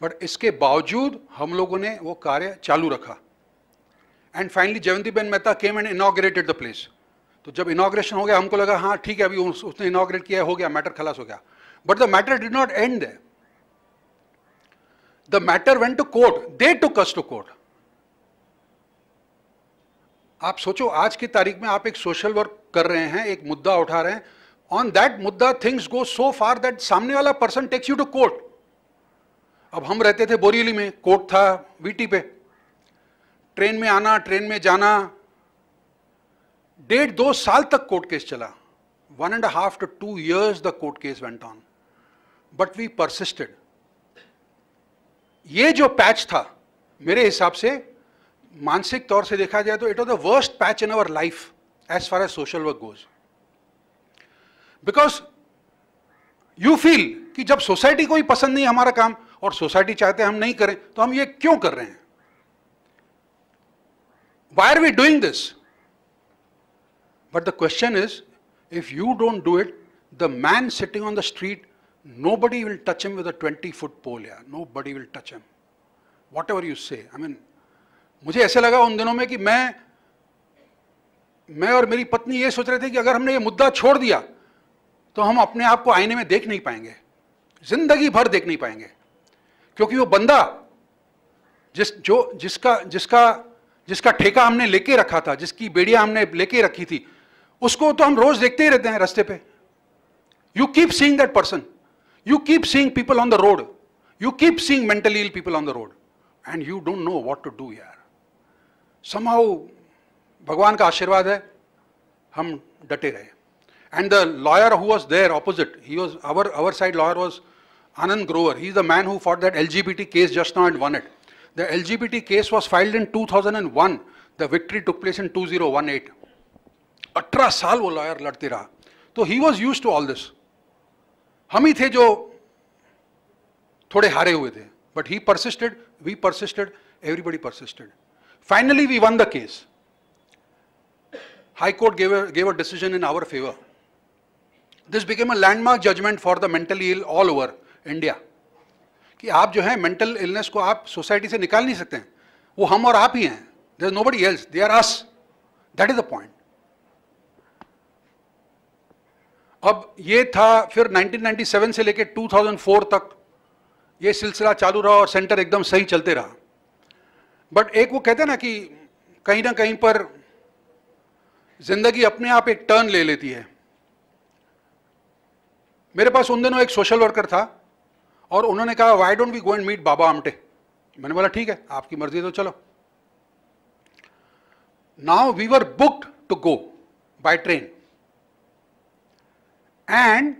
बट इसके बावजूद हम लोगों ने वो कार्य चालू रखा। And finally Jayanti ben Mehta came and inaugurated the place तो जब इनाग्रेशन हो गया हमको लगा हाँ ठीक है अभी उस, उसने इनाग्रेट किया हो गया मैटर खलास हो गया. But the matter did not end the matter went to court they took us to court आप सोचो, आज की तारीख में आप एक सोशल वर्क कर रहे हैं, एक मुद्दा उठा रहे हैं। ऑन दैट मुद्दा things go so far that सामने वाला person takes you to court अब हम रहते थे बोरीली में कोर्ट था वीटी पे। ट्रेन में आना ट्रेन में जाना। डेढ़ दो साल तक कोर्ट केस चला। One and half two two years the court case went on but we persisted ये जो पैच था, मेरे हिसाब से मानसिक तौर से देखा जाए तो it was the worst patch in our life as far as social work goes because you feel कि जब सोसाइटी को ही पसंद नहीं हमारा काम और सोसाइटी चाहते हम नहीं करें तो हम ये क्यों कर रहे हैं? Why are we doing this but the question is if you don't do it the man sitting on the street nobody will touch him with twenty foot pole या nobody will touch him whatever you say I mean मुझे ऐसे लगा उन दिनों में कि मैं मैं और मेरी पत्नी ये सोच रहे थे कि अगर हमने ये मुद्दा छोड़ दिया तो हम अपने आप को आईने में देख नहीं पाएँगे, ज़िंदगी भर देख नहीं पाएँगे। क्योंकि वो बंदा जिस, जो, जिसका जिसका जिसका ठेका हमने लेके रखा था, जिसकी बेड़िया हमने लेके रखी थी, उसको तो हम रोज देखते ही रहते हैं रास्ते पे। You keep seeing that person you keep seeing people on the road you keep seeing mentally ill people on the road and you don't know what to do यार। There opposite he was our our side lawyer was Anand Grover he is the man who for that L G B T case just now and won it the L G B T case was filed in two thousand and one the victory took place in two zero one eight अठारह साल वो lawyer लड़ते रहा। तो he was used to all this हम ही थे जो थोड़े हारे हुए थे। But he persisted we persisted everybody persisted finally we won the case High Court gave a, gave a decision in our favor. This became a landmark judgment for the mentally ill all over India. कि आप जो है mental illness को आप society से निकाल नहीं सकते हैं। वो हम और आप ही हैं। There nobody else they are us that is the point अब ये था फिर 1997 से लेकर 2004 तक ये सिलसिला चालू रहा और सेंटर एकदम सही चलते रहा। बट एक वो कहते हैं ना कि कहीं ना कहीं पर ज़िंदगी अपने आप एक टर्न ले लेती है। मेरे पास उन दिनों एक सोशल वर्कर था और उन्होंने कहा why don't we go and meet Baba Amte मैंने बोला, ठीक है, आपकी मर्ज़ी तो चलो। Now we were booked to go by train and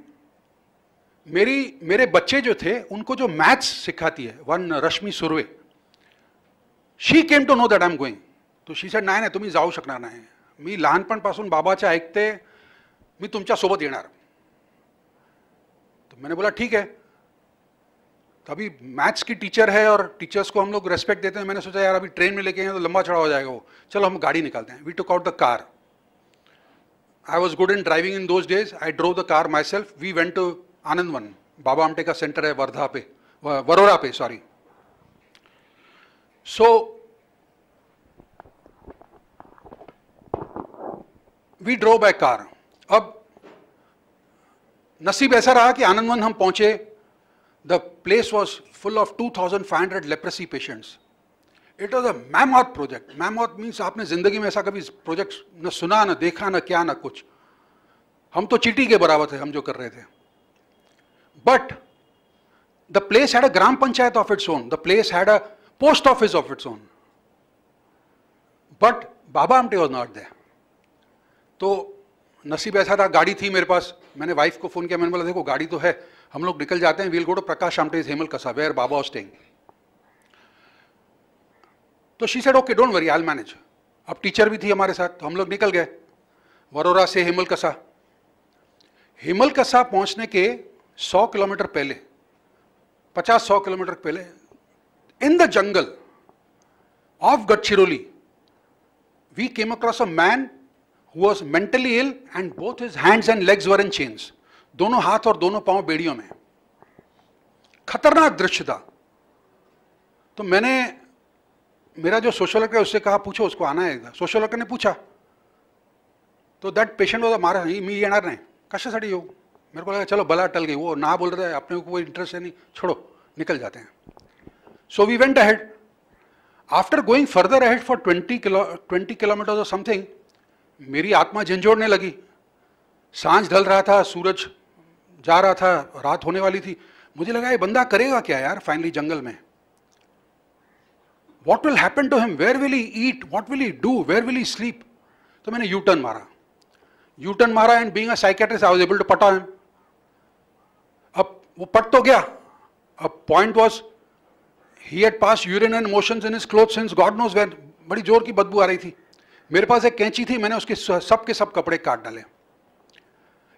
मेरी, मेरे बच्चे जो थे, उनको जो मैथ्स सिखाती है one Rashmi Surve she came to know that I am going तो शी सेड नाही नाही तुम्ही जाऊ शकणार नाही. मी लहानपणपासून बाबाच्या ऐकते, मी तुमच्यासोबत येणार. तो मैंने बोला, ठीक है. तो अभी मैथ्स की टीचर है और टीचर्स को हम लोग रेस्पेक्ट देते हैं। मैंने सोचा, यार, अभी ट्रेन में लेके आए तो लंबा चढ़ा हो जाएगा वो। चलो, हम गाड़ी निकालते हैं. We took out the car I was good in driving in those days I drove the car myself we went to Anandwan Baba Amte का सेंटर है वर्धा पे वरोरा पे sorry so we drove by car अब नसीब ऐसा रहा कि आनंदवन हम पहुँचे। The place was full of 2500 leprosy patients it was a mammoth project mammoth means आपने ज़िंदगी में ऐसा कभी प्रोजेक्ट न सुना, न देखा, न क्या, न कुछ। हम तो चीटी के बराबर थे, हम जो कर रहे थे। But the place had a gram panchayat of its own the place had a post office of its own but Baba Amte was not there तो नसीब ऐसा था, गाड़ी थी मेरे पास। मैंने वाइफ को फ़ोन किया, मैंने बोला, देखो, गाड़ी तो है। हम लोग निकल जाते हैं we'll go to Prakash Amte is Hemalkasa where Baba staying तो she said okay don't worry I manage अब टीचर भी थी हमारे साथ तो हम लोग निकल गए। वरोरा से हेमल कसा हेमल कसा पहुँचने के 100 किलोमीटर पहले 50-100 किलोमीटर पहले in the jungle of Gadchiroli we came across a man was mentally ill and both his hands and legs were in chains. दोनों हाथ और दोनों पाँव बेड़ियों में खतरनाक दृश्य था। तो मैंने, मेरा जो सोशल वर्कर है, उससे कहा, पूछो, उसको आना है सोशल वर्कर ने पूछा। तो दैट पेशेंट वॉज़ मारा मी येणार नाही कशासाठी येऊ मेरे को लगा, चलो, बला टल गई, वो ना बोल रहे अपने को कोई इंटरेस्ट है नहीं। छोड़ो, निकल जाते हैं। So we went ahead after going further ahead for twenty kilo twenty kilometre और समथिंग मेरी आत्मा झंझोड़ने लगी। साँझ ढल रहा था, सूरज जा रहा था, रात होने वाली थी। मुझे लगा, ये बंदा करेगा क्या यार फाइनली जंगल में? What will happen to him where will he eat what will he do where will he sleep तो मैंने यू टर्न मारा। यू टर्न मारा and being a psychiatrist I was able to put on अब वो पट तो गया। अब point was he had pass urine and motions in his cloth since God knows where बड़ी ज़ोर की बदबू आ रही थी। मेरे पास एक कैंची थी, मैंने उसके सब के सब कपड़े काट डाले।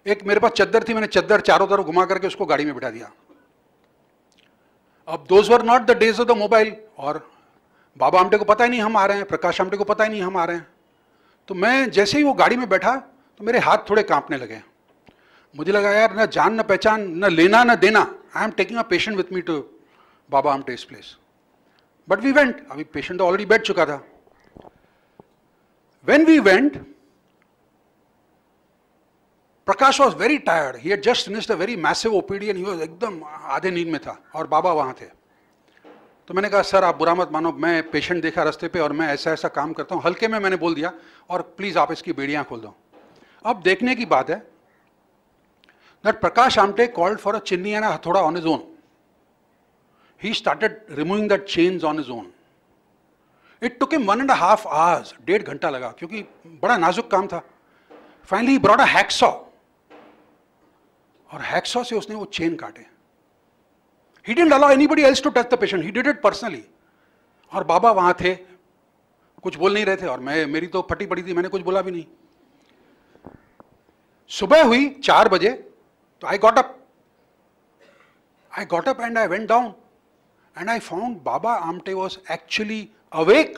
एक मेरे पास चद्दर थी, मैंने चद्दर चारों तरफ़ घुमा करके उसको गाड़ी में बिठा दिया। अब those were not the days of the mobile और बाबा आमटे को पता ही नहीं हम आ रहे हैं, प्रकाश आमटे को पता ही नहीं हम आ रहे हैं। तो मैं जैसे ही वो गाड़ी में बैठा तो मेरे हाथ थोड़े कांपने लगे। मुझे लगा, यार, ना जान, ना पहचान, न लेना, ना देना। I am taking a patient with me to Baba Amte इस प्लेस बट वी वेंट अभी पेशेंट तो ऑलरेडी बैठ चुका था. When we went Prakash was very tired he just finished a very massive OPD and he was एकदम आधे नींद में था और बाबा वहाँ थे. तो मैंने कहा, सर, आप बुरा मत मानो. मैं पेशेंट देखा रास्ते पे और मैं ऐसा ऐसा काम करता हूँ. हल्के में मैंने बोल दिया और प्लीज़ आप इसकी बेड़ियाँ खोल दो. अब देखने की बात है that Prakash Amte called for a चिन्नी एंड हथौड़ा on his own he started removing that chains on his own it took him one and half hours डेढ़ घंटा लगा, क्योंकि बड़ा नाजुक काम था। फाइनली ब्रॉड अ हैक्सॉ और हैक्सॉ से उसने वो चेन काटे। He didn't allow anybody else to touch the patient he did it personally और बाबा वहाँ थे। कुछ बोल नहीं रहे थे। और मैं, मेरी तो फटी पड़ी थी। मैंने कुछ बोला भी नहीं। सुबह हुई चार बजे तो I got up I got up and I went down and I found Baba Amte was actually awake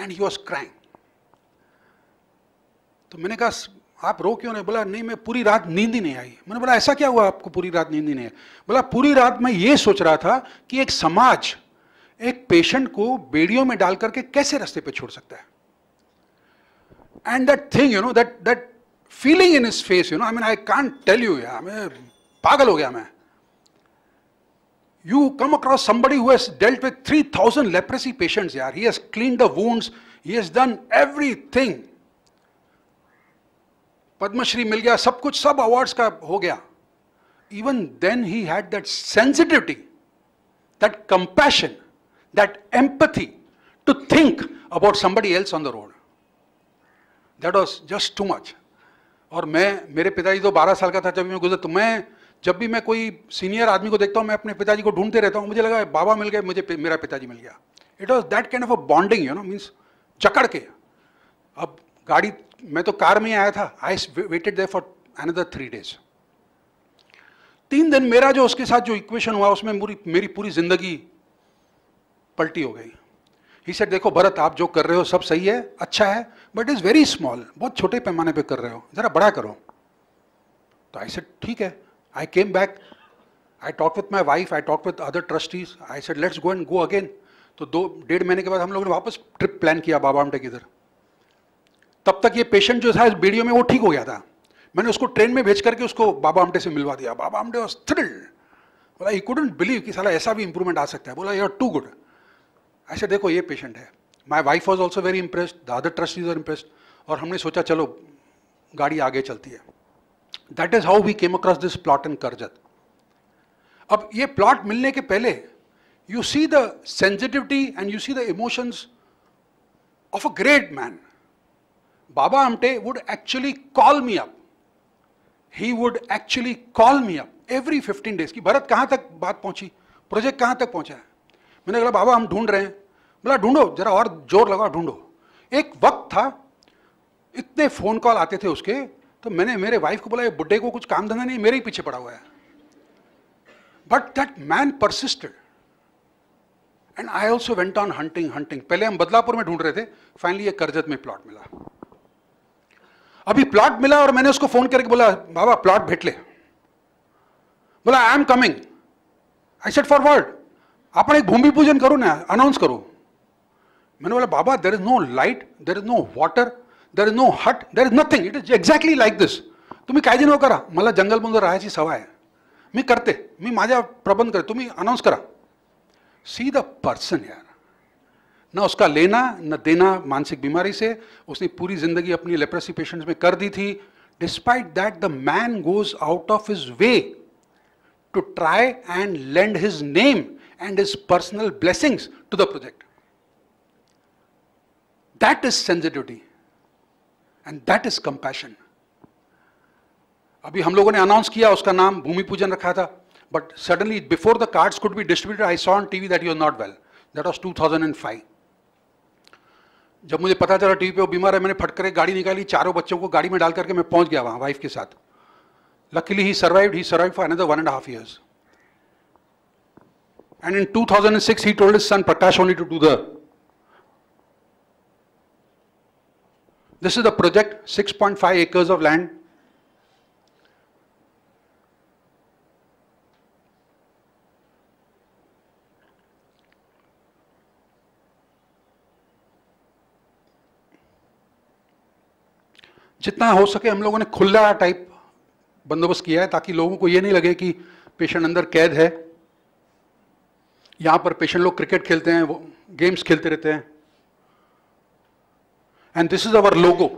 and he was crying तो मैंने कहा, आप रो क्यों नहीं बोला, नहीं, मैं पूरी रात नींद ही नहीं आई। मैंने बोला, ऐसा क्या हुआ आपको पूरी रात नींद ही नहीं आई? बोला, पूरी रात मैं ये सोच रहा था कि एक समाज, एक पेशेंट को बेड़ियों में डाल करके कैसे रास्ते पे छोड़ सकता है? And that thing you know that that feeling in his face you know I mean I can't tell you यार, मैं पागल हो गया मैं। You come across somebody who has dealt with 3000 leprosy patients, yaar. He has cleaned the wounds. He has done everything. Padmashri मिल गया सब कुछ सब अवार्ड्स का हो गया even then he had that sensitivity that compassion that empathy to think about somebody else on the road that was just too much और मैं मेरे पिताजी तो 12 साल का था जब मैं गुजर तो मैं जब भी मैं कोई सीनियर आदमी को देखता हूँ, मैं अपने पिताजी को ढूंढते रहता हूँ, मुझे लगा बाबा मिल गए, मुझे मेरा पिताजी मिल गया। It was that kind of a bonding you know means जकड़ के। अब गाड़ी, मैं तो कार में आया था। I waited there for another three days तीन दिन मेरा जो उसके साथ जो इक्वेशन हुआ, उसमें मेरी मेरी पूरी ज़िंदगी पलटी हो गई। ही सेट देखो भरत, आप जो कर रहे हो, सब सही है अच्छा है बट इज़ वेरी स्मॉल बहुत छोटे पैमाने पे कर रहे हो, जरा बड़ा करो। तो आई सेट ठीक है। I came back I talk with my wife I talk with other trustees I said let's go and go again तो दो, डेढ़ महीने के बाद हम लोगों ने वापस ट्रिप प्लान किया बाबा आमटे की इधर। तब तक ये पेशेंट जो था इस वीडियो में वो ठीक हो गया था। मैंने उसको ट्रेन में भेज करके उसको बाबा आमटे से मिलवा दिया। बाबा आमटे वॉज़ थ्रिल्ड बोला ही कुडेंट बिलीव कि साला ऐसा भी इंप्रूवमेंट आ सकता है। बोला यू आर टू गुड ऐसे देखो, ये पेशेंट है। My wife was also very impressed the other trustees are impressed और हमने सोचा, चलो, गाड़ी आगे चलती है। That is how we came across this plot in Karjat अब ये प्लॉट मिलने के पहले you see the sensitivity and you see the emotions of a great man Baba Amte would actually call me up He would actually call me up every 15 days कि भरत कहाँ तक बात पहुँची? प्रोजेक्ट कहाँ तक पहुँचा है? मैंने कहा, बाबा, हम ढूंढ रहे हैं। बोला, ढूंढो, जरा और ज़ोर लगा ढूंढो। एक वक्त था, इतने फ़ोन कॉल आते थे उसके तो मैंने मेरे वाइफ को बोला, ये बुढ़े को कुछ काम धंधा नहीं, मेरे ही पीछे पड़ा हुआ है. But that man persisted and I also went on hunting hunting पहले हम बदलापुर में ढूंढ रहे थे फाइनली ये करजत में प्लॉट मिला। अभी प्लॉट मिला और मैंने उसको फ़ोन करके बोला, बाबा प्लॉट भेट ले। बोला I am coming I said forward आप एक भूमि पूजन करो ना अनाउंस करो. मैंने बोला, Baba there is no light there is no water there is no hut there is nothing it is exactly like this तुम्ही काय दिन करा. मला जंगलमध्ये राहायची सवय आहे. मी करते. मी माझ्या प्रबंध करते. तुम्ही अनाउन्स करा. सी द पर्सन यार न उसका लेना, न देना मानसिक बीमारी से. उसने पूरी ज़िंदगी अपनी लेप्रेसी पेशेंट्स में कर दी थी. Despite that the man goes out of his way to try and lend his name and his personal blessings to the project that is sensitivity and that is compassion अभी हम लोगों ने announce किया उसका नाम भूमि पूजन रखा था but suddenly before the cards could be distributed I saw on TV that you are not well that was 2005 जब मुझे पता चला टीवी पे वो बीमार है मैंने फट कर गाड़ी निकाली चारों बच्चों को गाड़ी में डाल करके मैं पहुँच गया वहाँ वाइफ के साथ। Luckily he survived he survive for another one and half years And in 2006, he told his son Prakash only to do. This is the project, 6.5 acres of land. जितना हो सके हम लोगों ने खुला टाइप बंदोबस्त किया है ताकि लोगों को ये नहीं लगे कि पेशेंट अंदर कैद है यहाँ पर पेशेंट लोग क्रिकेट खेलते हैं वो गेम्स खेलते रहते हैं and this is our logo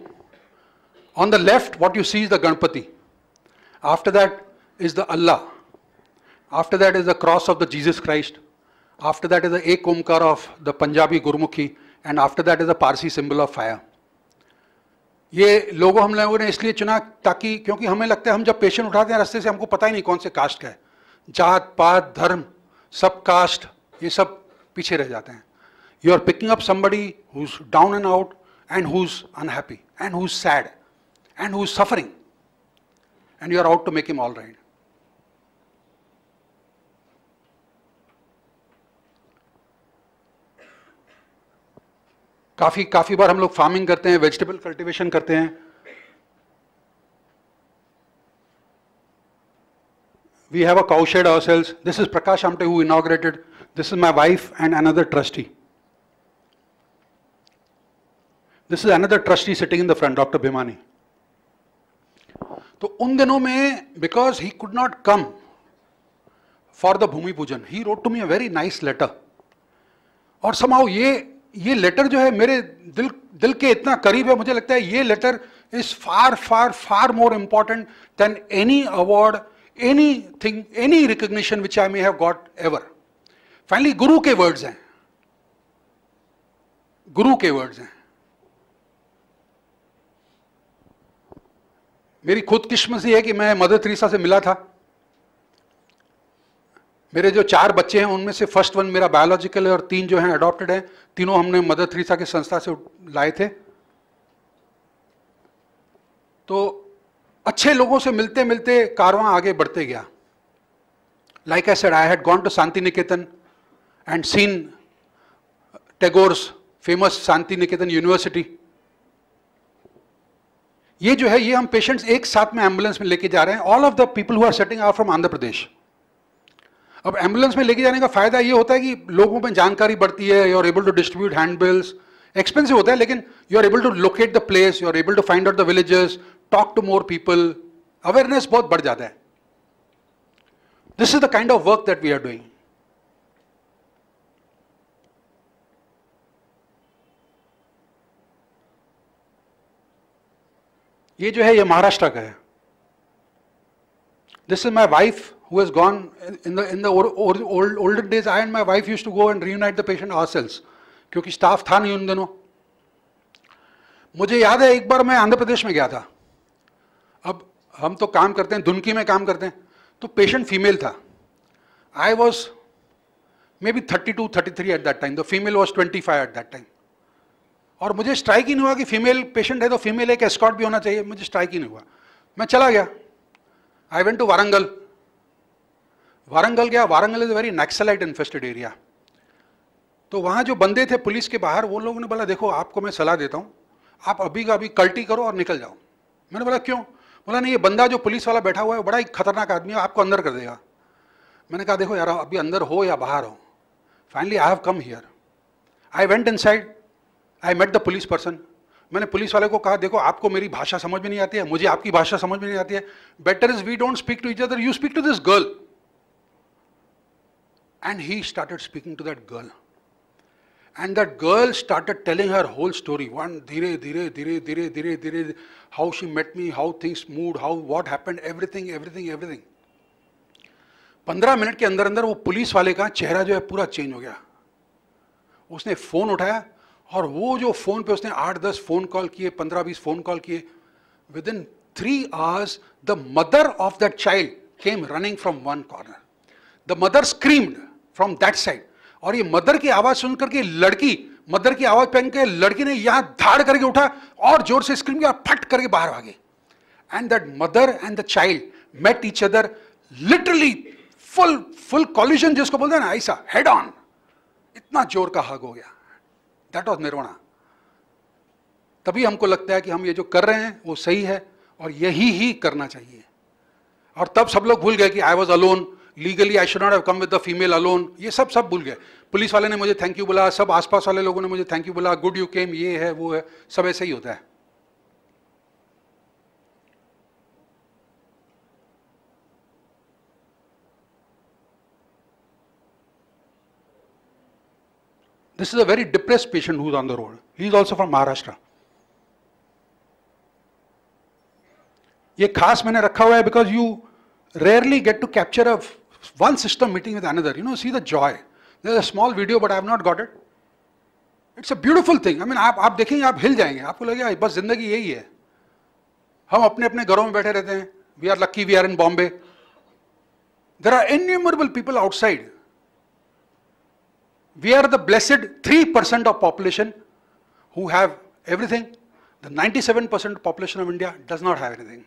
on the left what you see is the Ganpati after that is the Allah after that is the cross of the Jesus Christ after that is the Ek Omkar of the Punjabi Gurmukhi and after that is the Parsi symbol of fire ये logo हम लोगों ने इसलिए चुना ताकि, क्योंकि हमें लगता है हम जब पेशेंट उठाते हैं रास्ते से, हमको पता ही नहीं कौन से कास्ट का है। जात, पात, धर्म, सब कास्ट ये सब पीछे रह जाते हैं। You are picking up somebody who's down and out And whose unhappy and whose sad and whose suffering and you are out to make him all right काफी काफी बार हम लोग फार्मिंग करते हैं वेजिटेबल कल्टीवेशन करते हैं We have a cowshed ourselves. This is Prakash Amte who inaugurated. This is my wife and another trustee. This is another trustee sitting in the front, doctor Bhimani तो उन दिनों में because he could not come for the bhoomi pujan he wrote to me a very nice letter और समाओ ये ये letter जो है मेरे दिल दिल के इतना करीब है मुझे लगता है ये letter is far far far more important than any award anything any recognition which I may have got ever finally गुरु के वर्ड्स हैं. गुरु के वर्ड्स हैं. मेरी खुद किस्मत है कि मैं मदर त्रीसा से मिला था। मेरे जो चार बच्चे हैं, उनमें से फ़र्स्ट वन मेरा बायोलॉजिकल है और तीन जो हैं अडॉप्टेड हैं। तीनों हमने मदर थ्रीसा के संस्था से लाए थे। तो अच्छे लोगों से मिलते मिलते कारवां आगे बढ़ते गया। Like I said I had gone to Shantiniketan and seen Tagore's famous Shantiniketan university ये जो है, ये हम पेशेंट्स एक साथ में एंबुलेंस में लेके जा रहे हैं। All of the people who are setting out from Andhra Pradesh अब एंबुलेंस में लेके जाने का फ़ायदा ये होता है कि लोगों में जानकारी बढ़ती है you are able to distribute hand bills expensive होता है, लेकिन you are able to locate the place you are able to find out the villages talk to more people awareness बहुत बढ़ जाता है। This is the kind of work that we are doing ये जो है, ये महाराष्ट्र का है। This is my wife who has gone in the in the old days I and my wife use to go and reunite the patient are cells क्योंकि staff था नहीं उन दिनों। मुझे याद है, एक बार मैं आंध्र प्रदेश में गया था। अब हम तो काम करते हैं, धुनकी में काम करते हैं तो पेशेंट फीमेल था। I was maybe thirty two thirty three at that time the female was twenty five at that time और मुझे स्ट्राइक ही नहीं हुआ कि फीमेल पेशेंट है तो फीमेल एक एस्कॉट भी होना चाहिए। मुझे स्ट्राइक ही नहीं हुआ। मैं चला गया। I went to Warangal Warangal गया। Warangal is very Naxalite infested area तो वहाँ जो बंदे थे पुलिस के बाहर, वो लोगों ने बोला, देखो, आपको मैं सलाह देता हूँ। आप अभी का अभी कल्टी करो और निकल जाओ। मैंने बोला, क्यों? बोला, नहीं, ये बंदा जो पुलिस वाला बैठा हुआ है बड़ा ही खतरनाक आदमी है, आपको अंदर कर देगा। मैंने कहा, देखो यार, अभी अंदर हो या बाहर हो। Finally I have come here I went inside I met the police person मैंने पुलिस वाले को कहा देखो आपको मेरी भाषा समझ में नहीं आती है मुझे आपकी भाषा समझ में नहीं आती है। Better is we don't speak to each other you speak to this girl and he started speaking to that girl And that girl started telling her whole story. One, dire, dire, dire, dire, dire, dire, how she met me, how things moved, how what happened, everything, everything, everything. पंद्रह minute के अंदर अंदर वो police वाले का चेहरा जो है पूरा चेंज हो गया। उसने फ़ोन उठाया और वो जो फ़ोन पे उसने आठ, दस फ़ोन कॉल किए, पंद्रह, बीस फ़ोन कॉल किए within three hours the mother of that child came running from one corner the mother screamed from that side और ये मदर की आवाज़ सुन करके लड़की मदर की आवाज़ पहन के लड़की ने यहाँ धाड़ करके उठा और ज़ोर से स्क्रीम किया फट करके बाहर भागे। And that mother and the child met each other literally full full collusion जिसको बोलते हैं ना, ऐसा हेड ऑन इतना ज़ोर का हग हो गया। That was nirvana. तभी हमको लगता है कि हम ये जो कर रहे हैं, वो सही है और यही ही करना चाहिए। और तब सब लोग भूल गए कि I was alone legally I should not have come with the female alone ये सब सब भूल गए। पुलिस वाले ने मुझे थैंक यू बोला, सब आसपास वाले लोगों ने मुझे थैंक यू बोला गुड यू केम ये है, वो है, सब ऐसे ही होता है। This is a very depressed patient who's on the road. He is also from Maharashtra. ये खास मैंने रखा हुआ है because you rarely get to capture a one system meeting with another you know see the joy there a small video but I have not got it it's a beautiful thing I mean आप आप देखेंगे, आप हिल जाएँगे। आपको लगेगा बस ज़िंदगी यही है. हम अपने अपने घरों में बैठे रहते हैं। We are lucky we are in Bombay there are innumerable people outside we are the blessed 3% of population who have everything. The 97% population of India does not have anything.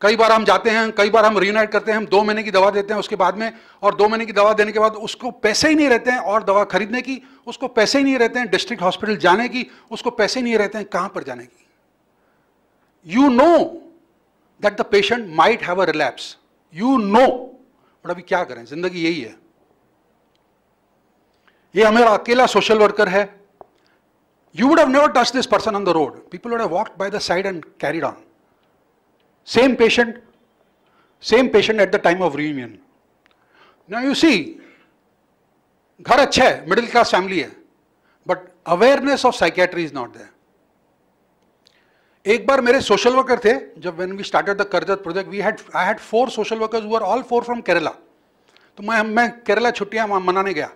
कई बार हम जाते हैं, कई बार हम रीयूनाइट करते हैं, हम दो महीने की दवा देते हैं उसके बाद में, और दो महीने की दवा देने के बाद उसको पैसे ही नहीं रहते हैं और दवा खरीदने की, उसको पैसे ही नहीं रहते हैं डिस्ट्रिक्ट हॉस्पिटल जाने की, उसको पैसे ही नहीं रहते हैं, कहाँ पर जाने की? You know that the patient might have a relapse you know but अभी क्या करें? ज़िंदगी यही है। ये हमारा अकेला सोशल वर्कर है। You would have never touch this person on the road people would have walked by the side and carried on same patient same patient at the time of reunion now you see घर अच्छा है middle class family है but awareness of psychiatry is not there एक बार मेरे social worker थे, जब when we started the Karjat project we had I had four social workers are all four from Kerala तो मैं मैं केरला छुट्टियाँ मनाने गया।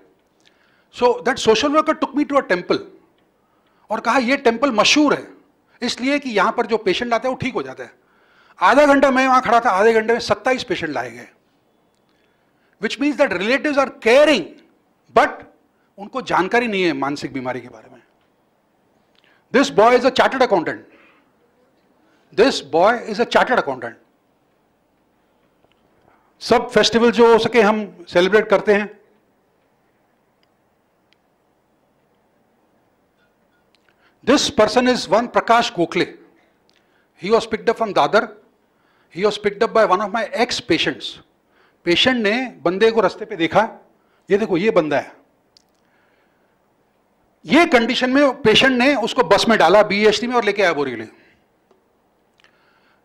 So that social worker took me to a temple और कहा यह टेंपल मशहूर है। इसलिए कि यहाँ पर जो पेशेंट आते हैं, वो ठीक हो जाते हैं। आधा घंटा मैं वहाँ खड़ा था, आधे घंटे में सत्ताईस पेशेंट लाए गए। Which means that relative are caring but उनको जानकारी नहीं है मानसिक बीमारी के बारे में। This boy is a chartered accountant this boy is a chartered accountant सब फेस्टिवल जो हो सके हम सेलिब्रेट करते हैं। This person is one Prakash Gokhale. He was picked up from Dadar. He was picked up by one of my ex-patients. Patient ने बंदे को रास्ते पे देखा ये देखो ये बंदा है ये कंडीशन में पेशेंट ने उसको बस में डाला बीएसटी में और लेके आया Borivali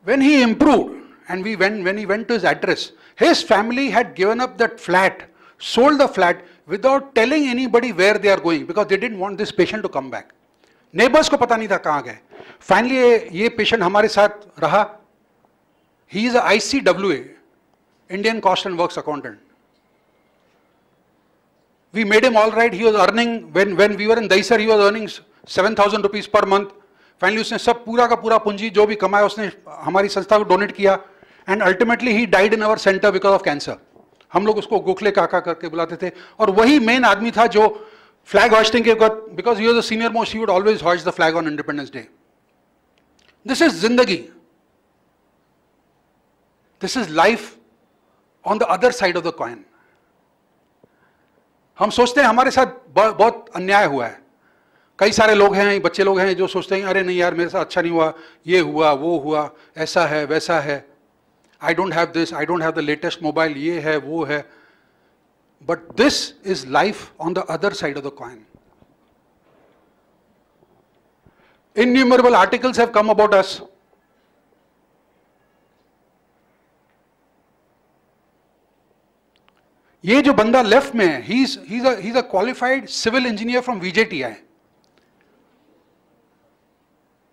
when he improved and we went when he went to his address his family had given up that flat sold the flat without telling anybody where they are going because they didn't want this patient to come back neighbours को पता नहीं था कहाँ गए। Finally ये patient हमारे साथ रहा। He is I C W A Indian cost and work accountant made him all right he was earning when when we were in Dahisar he was earning seven thousand rupees per month finally उसने सब पूरा का पूरा पूंजी, जो भी कमाया, उसने हमारी संस्था को डोनेट किया। And ultimately he died in our centre because of cancer हम लोग उसको गोखले काका करके बुलाते थे। और वही मेन आदमी था जो Flag hoisting, you got, because he was the senior most, he would always hoist the flag on Independence Day. This is Zindagi. This is life on the other side of the coin. हम सोचते हैं हमारे साथ बहुत अन्याय हुआ है कई सारे लोग हैं बच्चे लोग हैं जो सोचते हैं अरे नहीं यार मेरे साथ अच्छा नहीं हुआ ये हुआ वो हुआ ऐसा है वैसा है I don't have this I don't have the latest mobile ये है वो है But this is life on the other side of the coin. Innumerable articles have come about us. ये जो बंदा लेफ्ट में है he is a qualified civil engineer from VJTI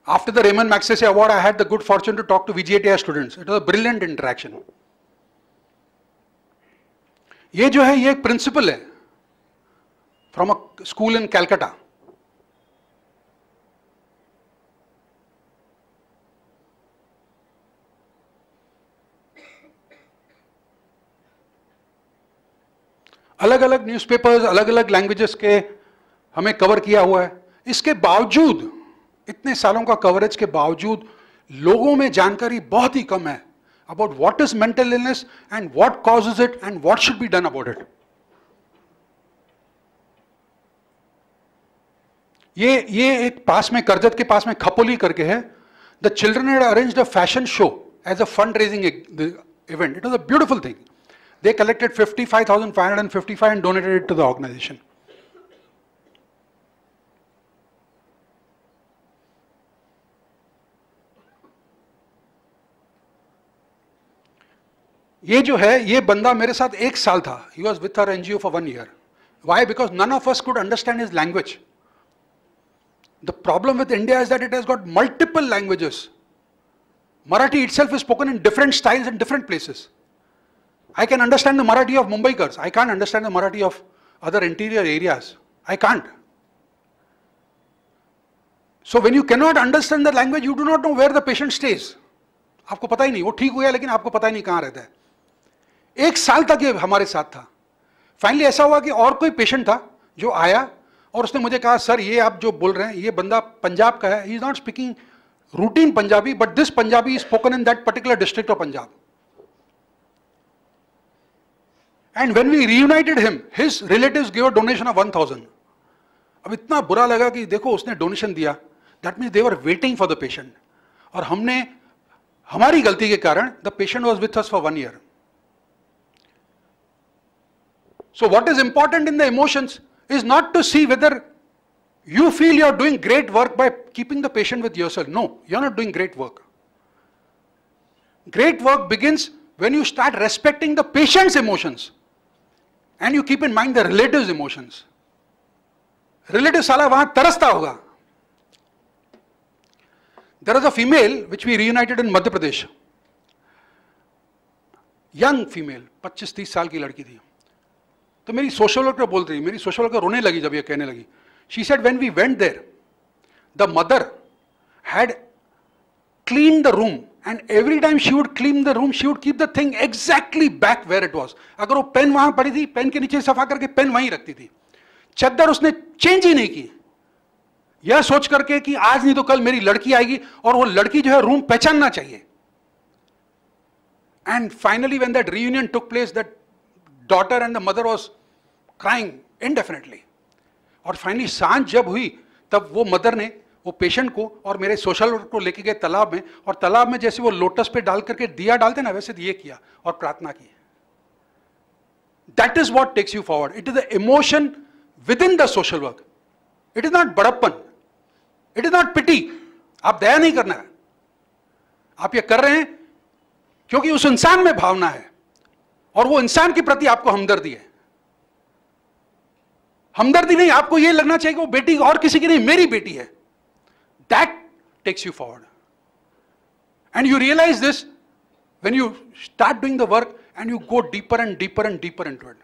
after the Raymond Magsaysay Award, I had the good fortune to talk to VGATI students. It was a brilliant interaction. ये जो है, ये एक प्रिंसिपल है from a school in Calcutta. अलग अलग newspapers अलग अलग लैंग्वेजेस के हमें कवर किया हुआ है इसके बावजूद, इतने सालों का कवरेज के बावजूद, लोगों में जानकारी बहुत ही कम है about what is mental illness and what causes it and what should be done about it ये ये एक पास में करजत के पास में खपोली करके है। The children had arranged a fashion show as a fund raising event it was a beautiful thing they collected 55,555 and donated it to the organization. ये जो है ये बंदा मेरे साथ एक साल था he was with our NGO for one year why because none of us could understand is language the problem with India is that it has got multiple languages Marathi itself is spoken in different styles in different places I can understand the Marathi of Mumbaikars. I can't understand the Marathi of other interior areas. I can't. So when you cannot understand the language, you do not know where the patient stays. आपको पता ही नहीं वो ठीक हुआ है लेकिन आपको पता ही नहीं कहाँ रहता है एक साल तक ये हमारे साथ था। फाइनली ऐसा हुआ कि और कोई पेशेंट था जो आया और उसने मुझे कहा, सर, ये आप जो बोल रहे हैं, ये बंदा पंजाब का है। He is not speaking routine Punjabi but this Punjabi is spoken in that particular district of Punjab and when we reunited him his relative give a donation of one thousand अब इतना बुरा लगा कि देखो, उसने डोनेशन दिया। That means they were waiting for the patient और हमने, हमारी गलती के कारण the patient was with us for one year So, what is important in the emotions is not to see whether you feel you are doing great work by keeping the patient with yourself. No, you are not doing great work. Great work begins when you start respecting the patient's emotions. And you keep in mind the relative emotions relative साला वहां तरसता होगा there is a female which we reunited in Madhya Pradesh young female 25-30 साल की लड़की थी तो मेरी सोशल वर्कर बोल रही, मेरी सोशल वर्कर रोने लगी जब ये कहने लगी। She said when we went there the mother had clean the room and every time she would clean the room she would keep the thing exactly back where it was अगर वो pen वहाँ पड़ी थी pen के नीचे सफ़ा करके pen वहीं रखती थी। चद्दर उसने चेंज ही नहीं की। यह सोच करके कि आज नहीं तो कल मेरी लड़की आएगी और वो लड़की जो है रूम पहचानना चाहिए। And finally when that reunion took place that daughter and the mother was crying indefinitely और फाइनली साँझ जब हुई, तब वो मदर ने, वो पेशेंट को और मेरे सोशल वर्क को लेके गए तालाब में और तालाब में जैसे वो लोटस पे डाल करके दिया डालते ना, वैसे ये किया और प्रार्थना की। That is what takes you forward it is the emotion within the social work it is not बड़प्पन. इट इज़ नॉट पिटी आप दया नहीं करना है। आप ये कर रहे हैं क्योंकि उस इंसान में भावना है और वो इंसान के प्रति आपको हमदर्दी है। हमदर्दी नहीं, आपको यह लगना चाहिए कि वो बेटी और किसी की नहीं, मेरी बेटी है That takes you forward. And you realize this when you start doing the work and you go deeper and deeper and deeper into it.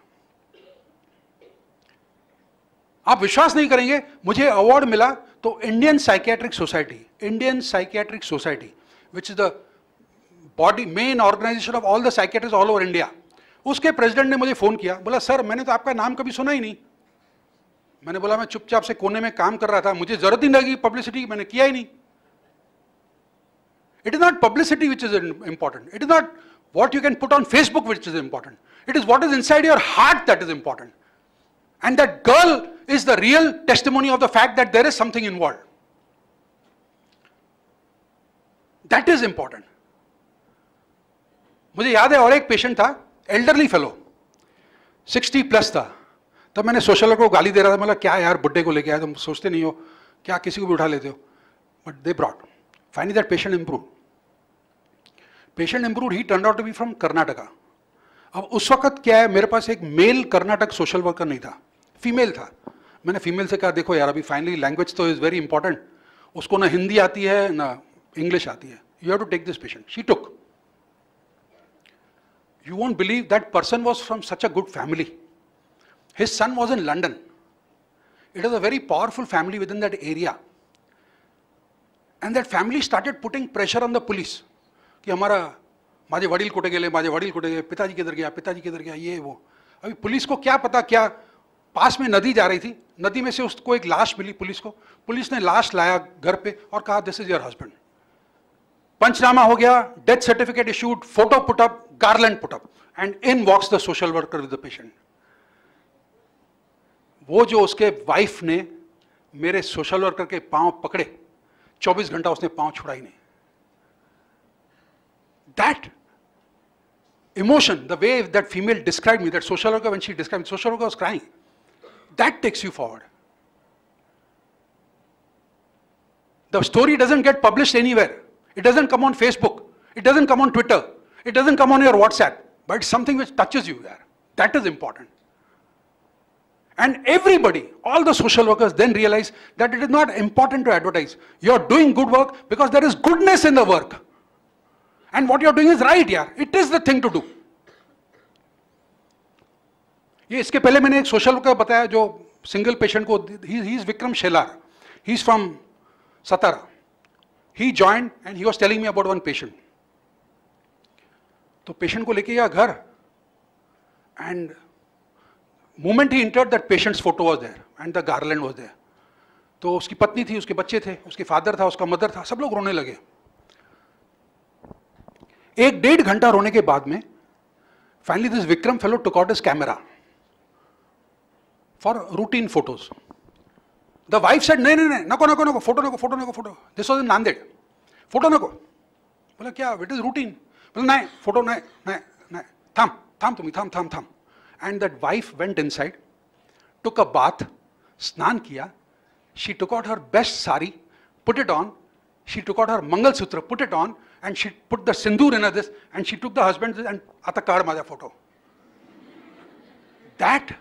आप विश्वास नहीं करेंगे, मुझे अवार्ड मिला तो Indian psychiatric society Indian psychiatric society which is the body main organisation of all the psychiatrist all over India उसके president ने मुझे फ़ोन किया, बोला सर मैंने तो आपका नाम कभी सुना ही नहीं मैंने बोला, मैं चुपचाप से कोने में काम कर रहा था, मुझे ज़रूरत ही लगी पब्लिसिटी की मैंने किया ही नहीं. It is not publicity which is important it is not what you can put on Facebook which is important it is what is inside your heart that is important and that girl is the real testimony of the fact that there is something involve that is important मुझे याद है, और एक patient था elderly fellow sixty plus था। तब मैंने social worker को गाली दे रहा था मतलब क्या यार, बुड्ढे को लेके आया, तुम सोचते नहीं हो? क्या किसी को भी उठा लेते हो? But they brought finally that patient improve patient improve he turn out be from Karnataka अब उस वक्त क्या है, मेरे पास एक मेल कर्नाटक सोशल वर्कर नहीं था। फीमेल था। मैंने फीमेल से कहा, देखो यार, अभी फाइनली लैंग्वेज तो इज़ वेरी इंपॉर्टेंट उसको ना हिंदी आती है, ना इंग्लिश आती है। You have to take this patient she took you won't believe that person was from such a good family His son was in London. It was a very powerful family within that area. And that family started putting pressure on the police. कि हमारा, माझे वडील कुठे गेले, माझे वडील कुठे गए पिताजी किधर गया, पिताजी किधर गया, ये वो अभी पुलिस को क्या पता, क्या पास में नदी जा रही थी, नदी में से उसको एक लाश मिली पुलिस को पुलिस ने लाश लाया घर पे और कहा this is your husband panchnama हो गया death certificate issued photo put up garland put up and in walks the social worker with the patient वो जो उसके वाइफ ने मेरे सोशल वर्कर के पाँव पकड़े 24 घंटा उसने पाँव छुड़ाई नहीं। That emotion the way that female describe me that social worker when she describe social worker was crying that takes you forward the story doesn't get publish anywhere it doesn't come on Facebook it doesn't come on Twitter it doesn't come on your WhatsApp but something which touches you यार that is important And everybody, all the social workers then realize that it is not important to advertise. You're doing good work because there is goodness in the work. And what you're doing is right, yeah. It is the thing to do. ये इसके पहले मैंने एक social worker बताया जो single patient को he is Vikram Shelar he is from Satara he join and he was telling me about one patient तो patient को लेके गया घर and moment he entered that patient's photo was there and the garland was there तो उसकी पत्नी थी, उसके बच्चे थे, उसके फादर था, उसका मदर था, सब लोग रोने लगे। एक डेढ़ घंटा रोने के बाद में finally this Vikram fellow took out his camera for routine photos the wife said नहीं नहीं नहीं, नको नको नको फ़ोटो नको फ़ोटो नको photo this was in Nanded photo नको। बोला, क्या इट इज़ रूटीन बोला, नहीं फ़ोटो नहीं नहीं नहीं, थाम थाम तुम्हें, थाम थाम थाम. And that wife went inside took a bath स्नान किया she took out her best sari put it on she took out her mangalsutra put it on and she put the sindoor in this and she took the husband and ata card maja photo. That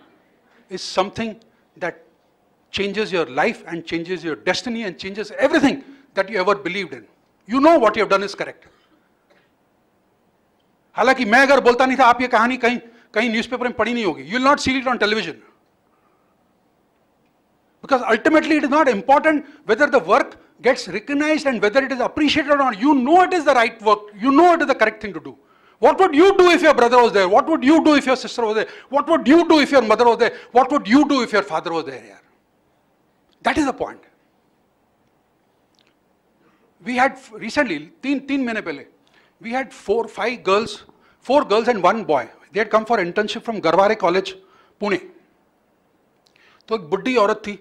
is something that changes your life and changes your destiny and changes everything that you ever believed in. You know what you have done is correct. हालांकि मैं अगर बोलता नहीं था आप ये कहानी कहीं कहीं न्यूज़पेपर में पढ़ी नहीं होगी you will not see it on television because ultimately it is not important whether the work gets recognized and whether it is appreciated or not. You know it is the right work. You know it is the correct thing to do. What would you do if your brother was there? What would you do if your sister was there? What would you do if your mother was there? What would you do if your father was there? Here? That is the point. We had recently, teen, teen mehine pehle, we had four, five girls, four girls and one boy. They had come for internship from Garware College, Pune. तो एक बुढ़ी औरत थी।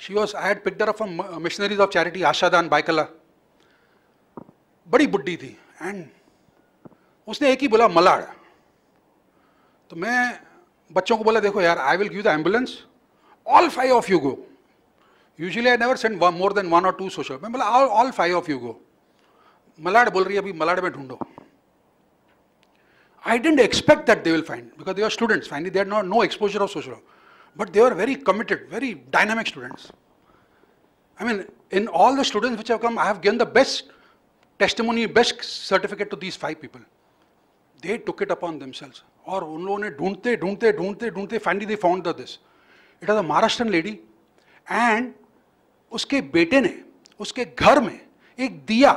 She was I had picked from missionaries of charity Ashadaan Byculla बड़ी बुढ़ी थी। And उसने एक ही बोला मलाड़। तो मैं बच्चों को बोला देखो यार I will give the ambulance all five of you go usually I never send more than one or two social मैं बोला all five of you go Malad बोल रही है अभी मलाड में ढूंढो। I didn't expect that they will find because they are students find they are not no exposure of social but they were very committed, very dynamic students. I mean, in all the students which have come, I have given the best testimony, best certificate to these five people. They took it upon themselves. और उन लोगों ने ढूंढते ढूंढते ढूंढते ढूंढते finally they found the this it was a Maharashtrian lady and उसके बेटे ने उसके घर में एक दिया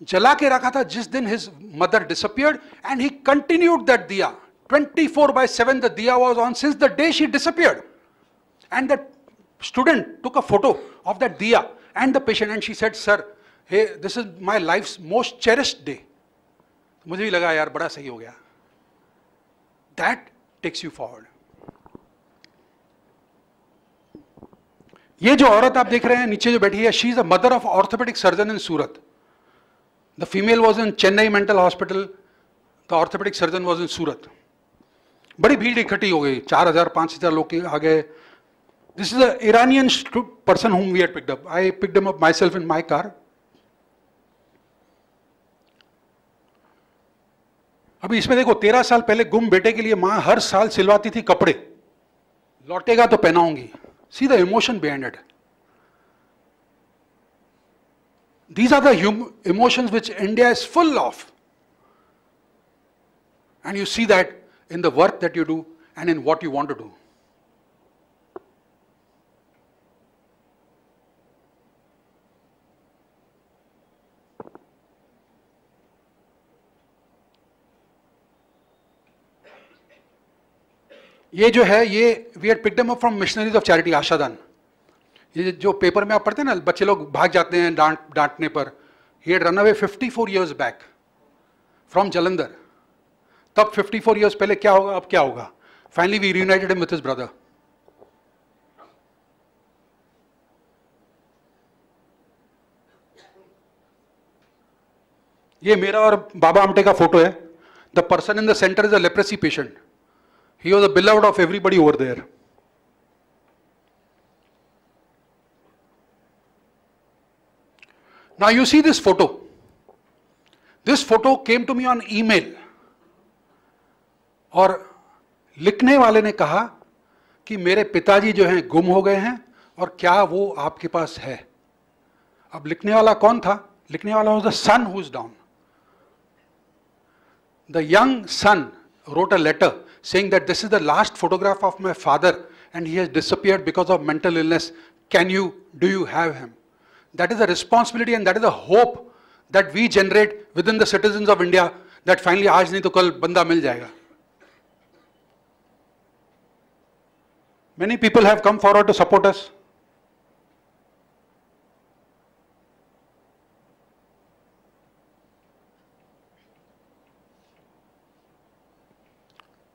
जला के रखा था, जिस दिन his mother disappeared and he continued that diya 24 four by seven the diya was on since the day she disappeared and that student took a photo of that diya and the patient and she said sir hey this is my life most cherished day मुझे भी लगा, यार, बड़ा सही हो गया. That takes you forward ये जो औरत आप देख रहे हैं, नीचे जो बैठी है she is a mother of orthopaedic surgeon in Surat the female was in Chennai mental hospital the orthopaedic surgeon was in Surat बड़ी भीड़ इकट्ठी हो गई, चार हज़ार, पाँच हज़ार लोग आ गए। This is Iranian person whom we picked up I picked up myself in my car अभी इसमें देखो, तेरह साल पहले गुम बेटे के लिए माँ हर साल सिलवाती थी कपड़े। लौटेगा तो पहनाऊँगी। See the emotion behind it These are the emotions which India is full of. And you see that in the work that you do and in what you want to do. ये जो है ये we had picked up from missionaries of charity Ashadaan ये जो paper में आप पढ़ते हैं ना, बच्चे लोग भाग जाते हैं डांट, डांटने पर। He run away 54 years back from Jalandhar तब 54 ईयर्स पहले क्या होगा, अब क्या होगा? Finally we reunited with his brother ये मेरा और बाबा आमटे का फ़ोटो है। The person in the centre is a leprosy patient he was a beloved of everybody over there Now you see this photo. This photo came to me on email. और लिखने वाले ने कहा कि मेरे पिताजी जो हैं गुम हो गए हैं और क्या वो आपके पास है अब लिखने वाला कौन था लिखने वाला was the son who is down the young son wrote a letter saying that this is the last photograph of my father and he has disappeared because of mental illness. Can you, do you have him? That is a responsibility and that is a hope that we generate within the citizens of India that finally आज नहीं तो कल बंदा मिल जाएगा Many people have come forward to support us.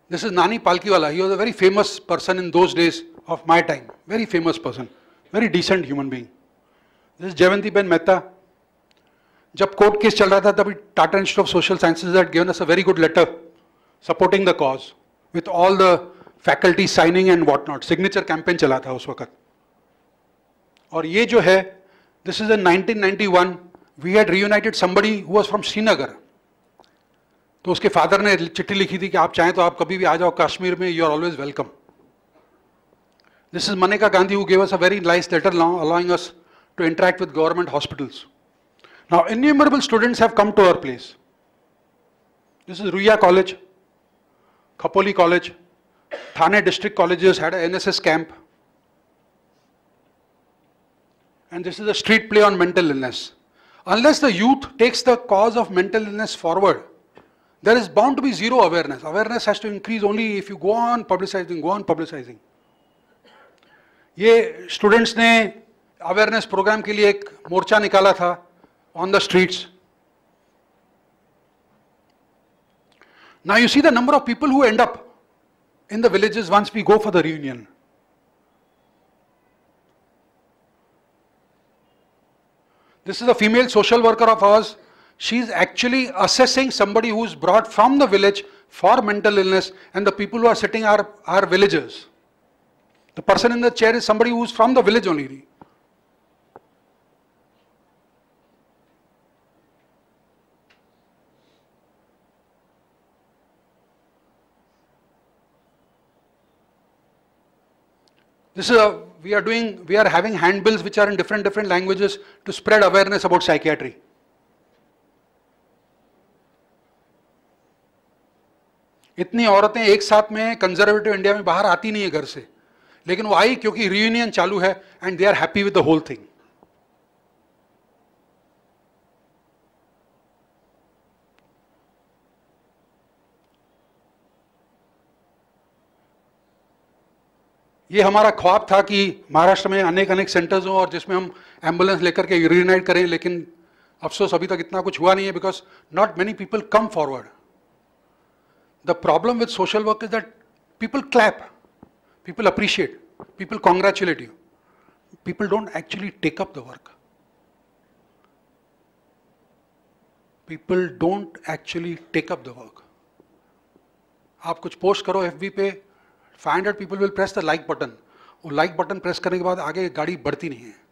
This is Nani Palkiwala. He was a very famous person in those days of my time. Very famous person. Very decent human being. Is Jayanti Ben Mehta. जब court case चल रहा था, तभी Tata institute of social sciences had given us a very good letter supporting the cause with all the faculty signing and what not signature campaign चला था उस वक्त। और ये जो है this is in 1991 we had reunited somebody who was from Srinagar तो उसके फादर ने चिट्ठी लिखी थी कि आप चाहें तो आप कभी भी आ जाओ कश्मीर में you are always welcome this is Maneka Gandhi who give us a very nice letter allowing us To interact with government hospitals Now, innumerable students have come to our place. This is Ruya College, Khapoli College, Thane district colleges had an NSS camp. And this is a street play on mental illness. Unless the youth takes the cause of mental illness forward, there is bound to be zero awareness. Awareness has to increase only if you go on publicizing, go on publicizing. ये students ने awareness programme के लिए एक मोर्चा निकाला था on the streets now you see the number of people who end up in the villages once we go for the reunion this is a female social worker of ours she is actually assessing somebody who is brought from the village for mental illness and the people who are sitting are our villages the person in the chair is somebody who is from the village only This is a, we are doing, we are having handbills which are in different, different languages to spread awareness about psychiatry. इतनी औरतें एक साथ में conservative India में बाहर आती नहीं है घर से लेकिन वो आई क्योंकि रियूनियन चालू है and they are happy with the whole thing ये हमारा ख्वाब था कि महाराष्ट्र में अनेक अनेक सेंटर्स हों और जिसमें हम एंबुलेंस लेकर के रीनाइट करें, लेकिन अफसोस अभी तक इतना कुछ हुआ नहीं है because not many people come forward the problem with social work is that people clap people appreciate people congratulate you people don't actually take up the work people don't actually take up the work आप कुछ post करो FB पे 500 people will press the like button वो like button press करने के बाद आगे गाड़ी बढ़ती नहीं है।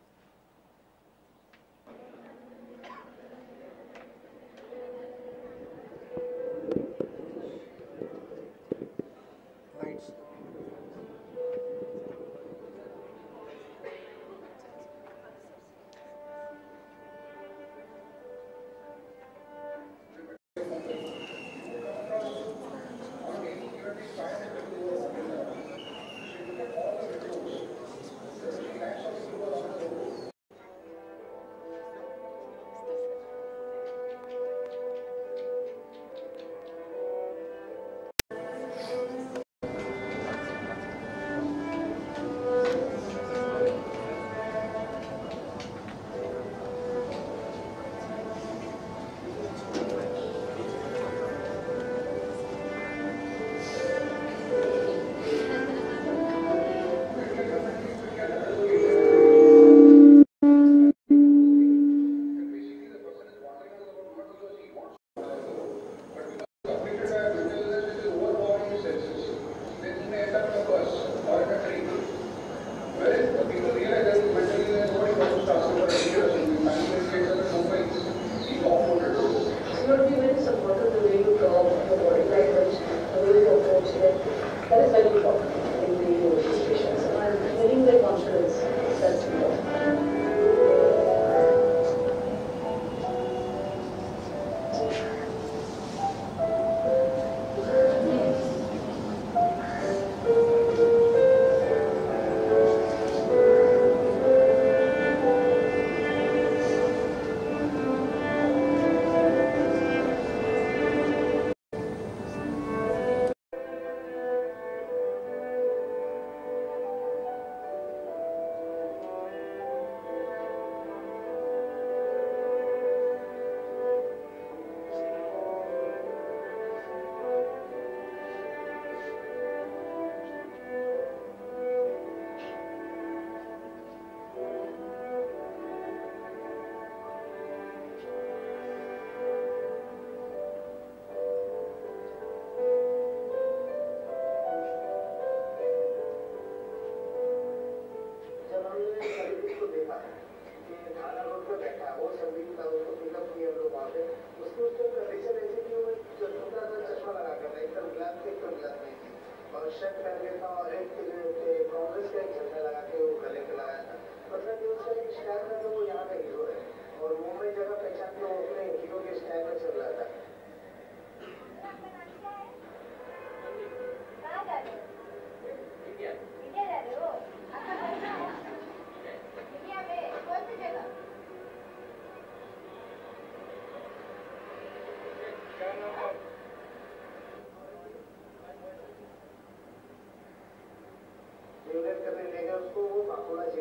Cô bảo.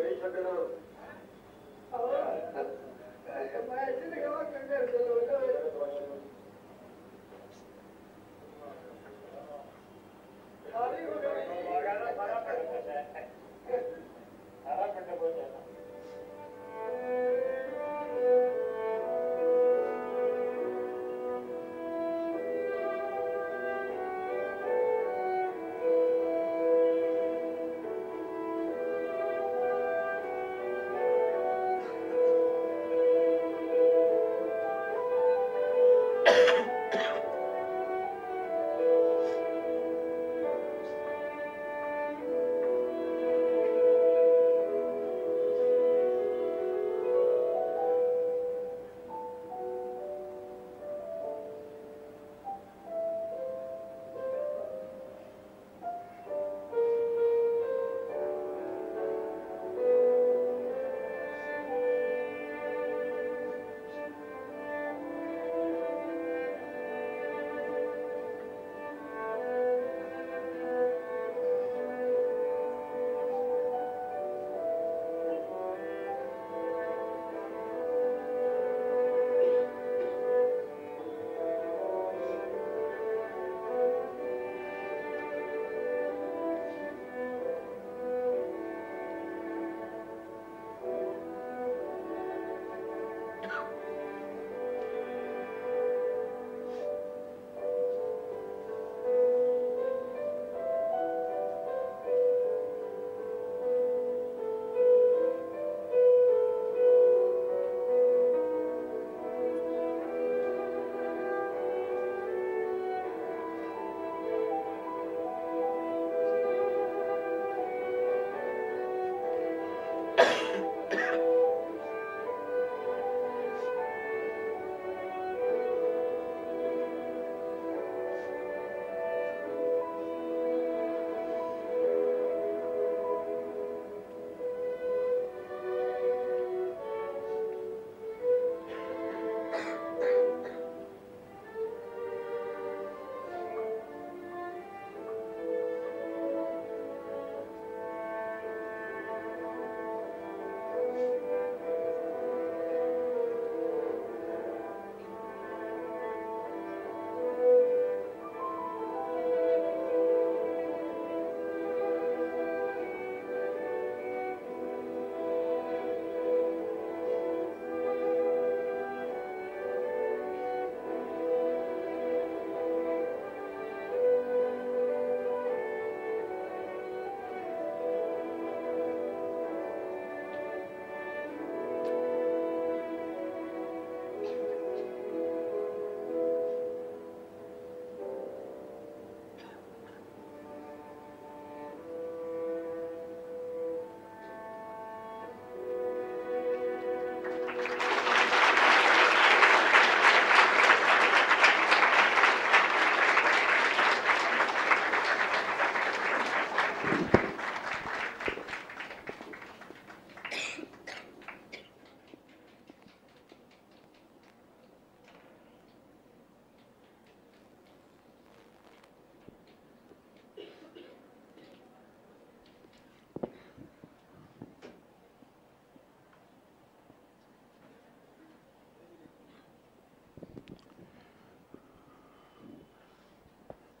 なるほど。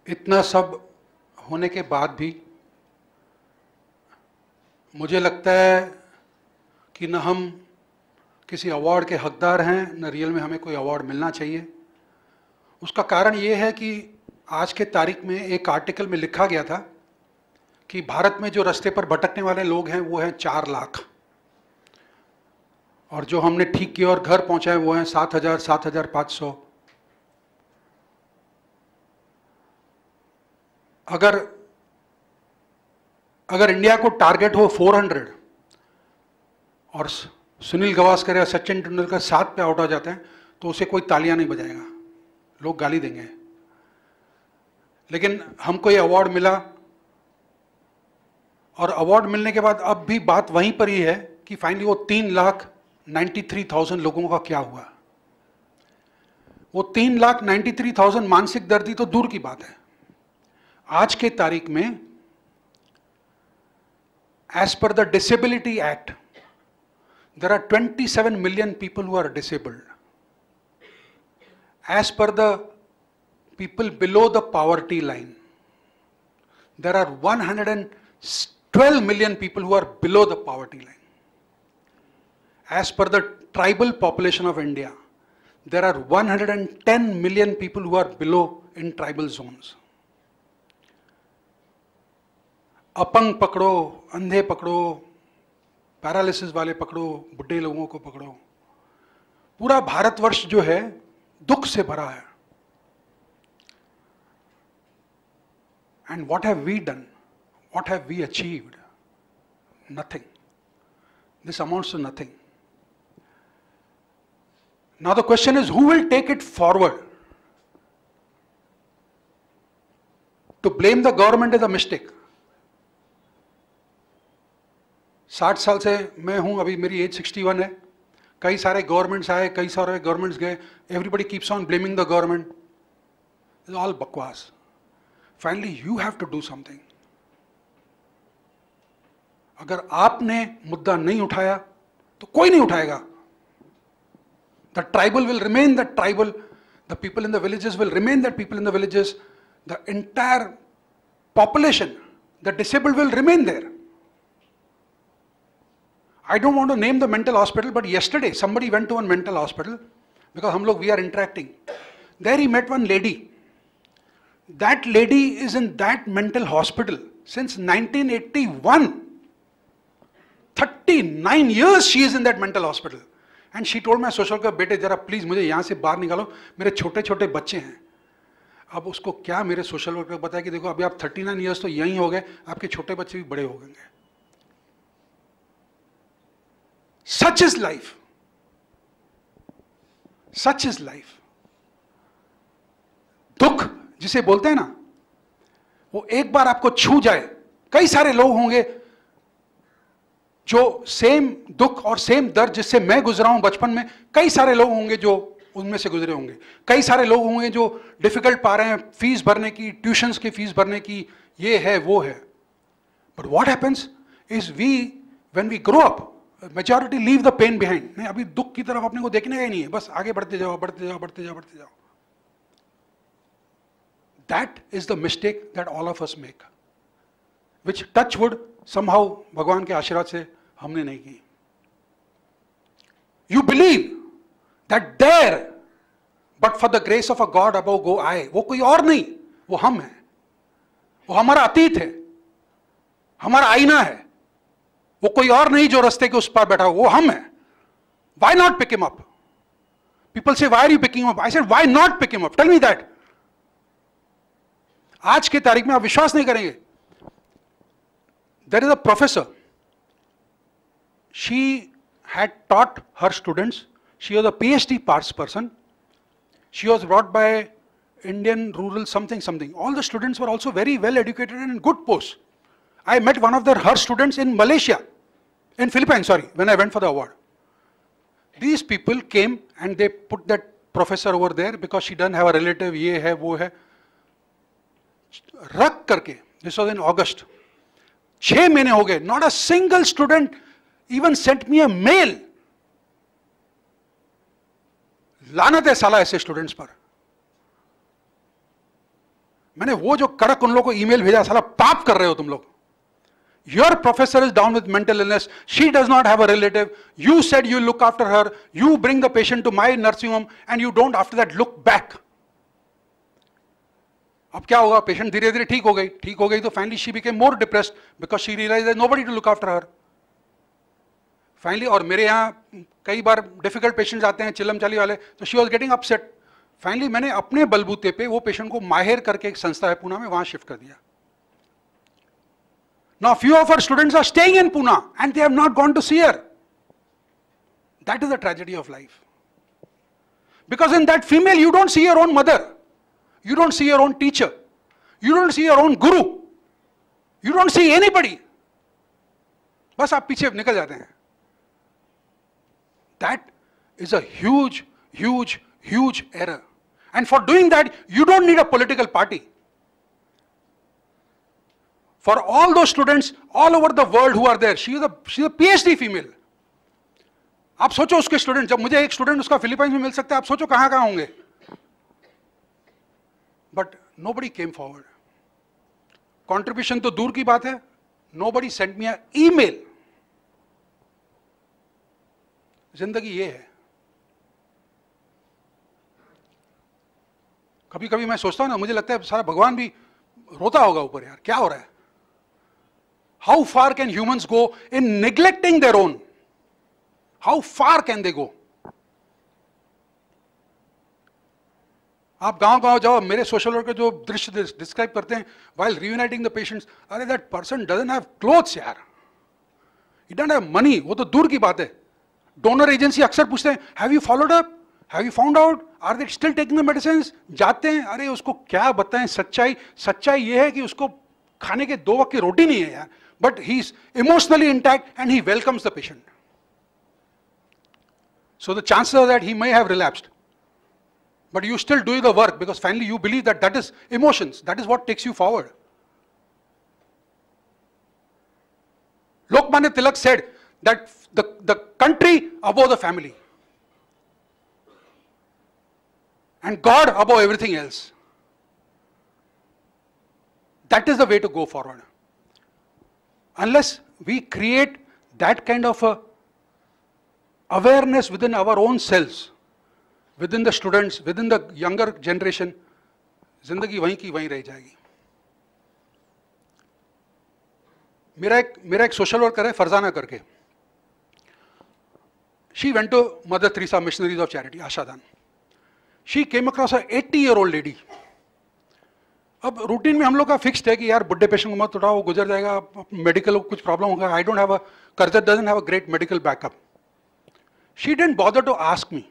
इतना सब होने के बाद भी मुझे लगता है कि न हम किसी अवार्ड के हकदार हैं, न रियल में हमें कोई अवार्ड मिलना चाहिए। उसका कारण ये है कि आज के तारीख में एक आर्टिकल में लिखा गया था कि भारत में जो रास्ते पर भटकने वाले लोग हैं, वो हैं चार लाख। और जो हमने ठीक किया और घर पहुँचाए वो हैं सात हज़ार सात हज़ार पाँच सौ। अगर अगर इंडिया को टारगेट हो 400 और सुनील गवास्कर या सचिन तेंदुलकर सात पे आउट हो जाते हैं तो उसे कोई तालियाँ नहीं बजाएगा। लोग गाली देंगे। लेकिन हमको ये अवार्ड मिला, और अवार्ड मिलने के बाद अब भी बात वहीं पर ही है कि फाइनली वो तीन लाख नाइन्टी थ्री थाउज़ेंड लोगों का क्या हुआ। वो तीन लाख नाइन्टी थ्री थाउज़ेंड मानसिक दर्दी तो दूर की बात है। आज के तारीख में as per the disability act there are 27 million people who are disabled as per the people below the poverty line there are 112 million people who are below the poverty line as per the tribal population of india there are 110 million people who are below in tribal zones अपंग पकड़ो, अंधे पकड़ो, paralysis वाले पकड़ो, बुढ़े लोगों को पकड़ो। पूरा भारतवर्ष जो है, दुख से भरा है। And what have we done what have we achieved nothing this amounts to nothing now the question is who will take it forward to blame the government is a mistake साठ साल से मैं हूँ, अभी मेरी एज सिक्सटी वन है। कई सारे गवर्नमेंट्स आए, कई सारे गवर्नमेंट्स गए। Everybody keeps on blaming the government is all बकवास। Finally you have to do something अगर आपने मुद्दा नहीं उठाया तो कोई नहीं उठाएगा। The tribal will remain the tribal the people in the villages will remain that people in the villages the entire population the disabled will remain there I don't want to name the mental hospital, but yesterday somebody went to one mental hospital because hum log we are interacting. There he met one lady. That lady is in that mental hospital since 1981. 39 years she is in that mental hospital. And she told my social worker, बेटे जरा please मुझे यहाँ से बाहर निकालो मेरे छोटे छोटे बच्चे हैं अब उसको क्या मेरे सोशल वर्कर बताया कि देखो अभी आप 39 ईयर्स तो यहीं हो गए आपके छोटे बच्चे भी बड़े हो गए such is life such is life दुख, जिसे बोलते हैं ना, वो एक बार आपको छू जाए। कई सारे लोग होंगे जो सेम दुख और सेम दर्द जिससे मैं गुजरा हूँ बचपन में, कई सारे लोग होंगे जो उनमें से गुजरे होंगे। कई सारे लोग होंगे जो डिफ़िकल्ट पा रहे हैं फ़ीस भरने की ट्यूशंस की फ़ीस भरने की, ये है, वो है। But what happens is we when we grow up majority leave the pain behind नहीं, अभी दुख की तरफ़ अपने को देखने का ही नहीं है। बस आगे बढ़ते जाओ बढ़ते जाओ बढ़ते जाओ बढ़ते जाओ। That is the mistake that all of us make which touch would somehow भगवान के आशीर्वाद से हमने नहीं की। You believe that there but for the grace of a god above गो आए वो कोई और नहीं, वो हम है। वो हमारा अतीत है। हमारा आईना है। वो कोई और नहीं जो रस्ते के उस पर बैठा हो, वो हम है। Why not pick 'em up people say why are you picking up I said why not pick up tell me that आज की तारीख में आप विश्वास नहीं करेंगे। There is a professor she had taught her students she was a P H D part person she was brought by Indian rural something something all the students were also very well educated and good post I met one of the, her students in Malaysia, in Philippines, sorry, when I went for the award. These people came and they put that professor over there because she doesn't have a relative, ये है वो है रख करके this was in August छह महीने हो गए not a single student even sent me a mail लानत है साला ऐसे स्टूडेंट्स पर मैंने वो जो कड़क उन लोगों को ईमेल भेजा साला पाप कर रहे हो तुम लोग Your professor is down with mental illness. She does not have a relative. You said you look after her. You bring the patient to my nursing home and you don't after that look back. अब क्या होगा patient धीरे धीरे ठीक हो गई ठीक हो गई तो finally she became more depressed because she realise nobody to look after her finally और मेरे यहाँ कई बार डिफ़िकल्ट पेशेंट्स आते हैं चिल्लम चाली वाले तो she was getting upset finally मैंने अपने बलबूते पे वो पेशेंट को माहिर करके एक संस्था है पूना में वहाँ शिफ्ट कर दिया Now, few of our students are staying in Pune and they have not gone to see her. That is the tragedy of life. Because in that female, you don't see your own mother. You don't see your own teacher. You don't see your own guru. You don't see anybody. बस आप पीछे निकल जाते हैं That is a huge, huge, huge error. And for doing that, you don't need a political party. For all those students all over the world who are there, she is a she is a PhD female. आप सोचो उसके student जब मुझे एक student उसका Philippines में मिल सकता है आप सोचो कहाँ कहाँ होंगे। But nobody came forward contribution तो दूर की बात है। Nobody sent me email ज़िंदगी ये है। कभी कभी मैं सोचता हूँ ना मुझे लगता है सारा भगवान भी रोता होगा ऊपर यार क्या हो रहा है? How far can humans go in neglecting their own how far can they go आप गाँव गाँव जाओ, मेरे सोशल वर्कर जो दृश्य डिस्क्राइब करते हैं वाइल रियूनाइटिंग द पेशेंट्स अरे that person doesn't have clothes यार। इट डोंट हैव मनी वो तो दूर की बात है। डोनर एजेंसी अक्सर पूछते हैं have you followed up have you found out are they still taking the medicine जाते हैं, अरे उसको क्या बताएँ? सच्चाई सच्चाई ये है कि उसको खाने के दो वक्त की रोटी नहीं है यार। but he's emotionally intact and he welcomes the patient. So the chances are that he may have relapsed. But you still do the work because finally you believe that that is emotions, that is what takes you forward. Lokmanya Tilak said that the, the country above the family and God above everything else. That is the way to go forward. Unless we create that kind of a awareness within our own selves, within the students, within the younger generation, ज़िंदगी वहीं की वहीं रह जाएगी मेरा एक मेरा एक सोशल वर्कर है फरजाना करके she went to Mother Teresa Missionaries of Charity Ashadan she came across a 80 year old lady अब रूटीन में हम लोग का फिक्स्ड है कि यार बुढ़े पेशेंट को मत उठाओ वो गुजर जाएगा मेडिकल कुछ प्रॉब्लम होगा। I don't have a Karjat doesn't have a great medical backup she didn't bother to ask me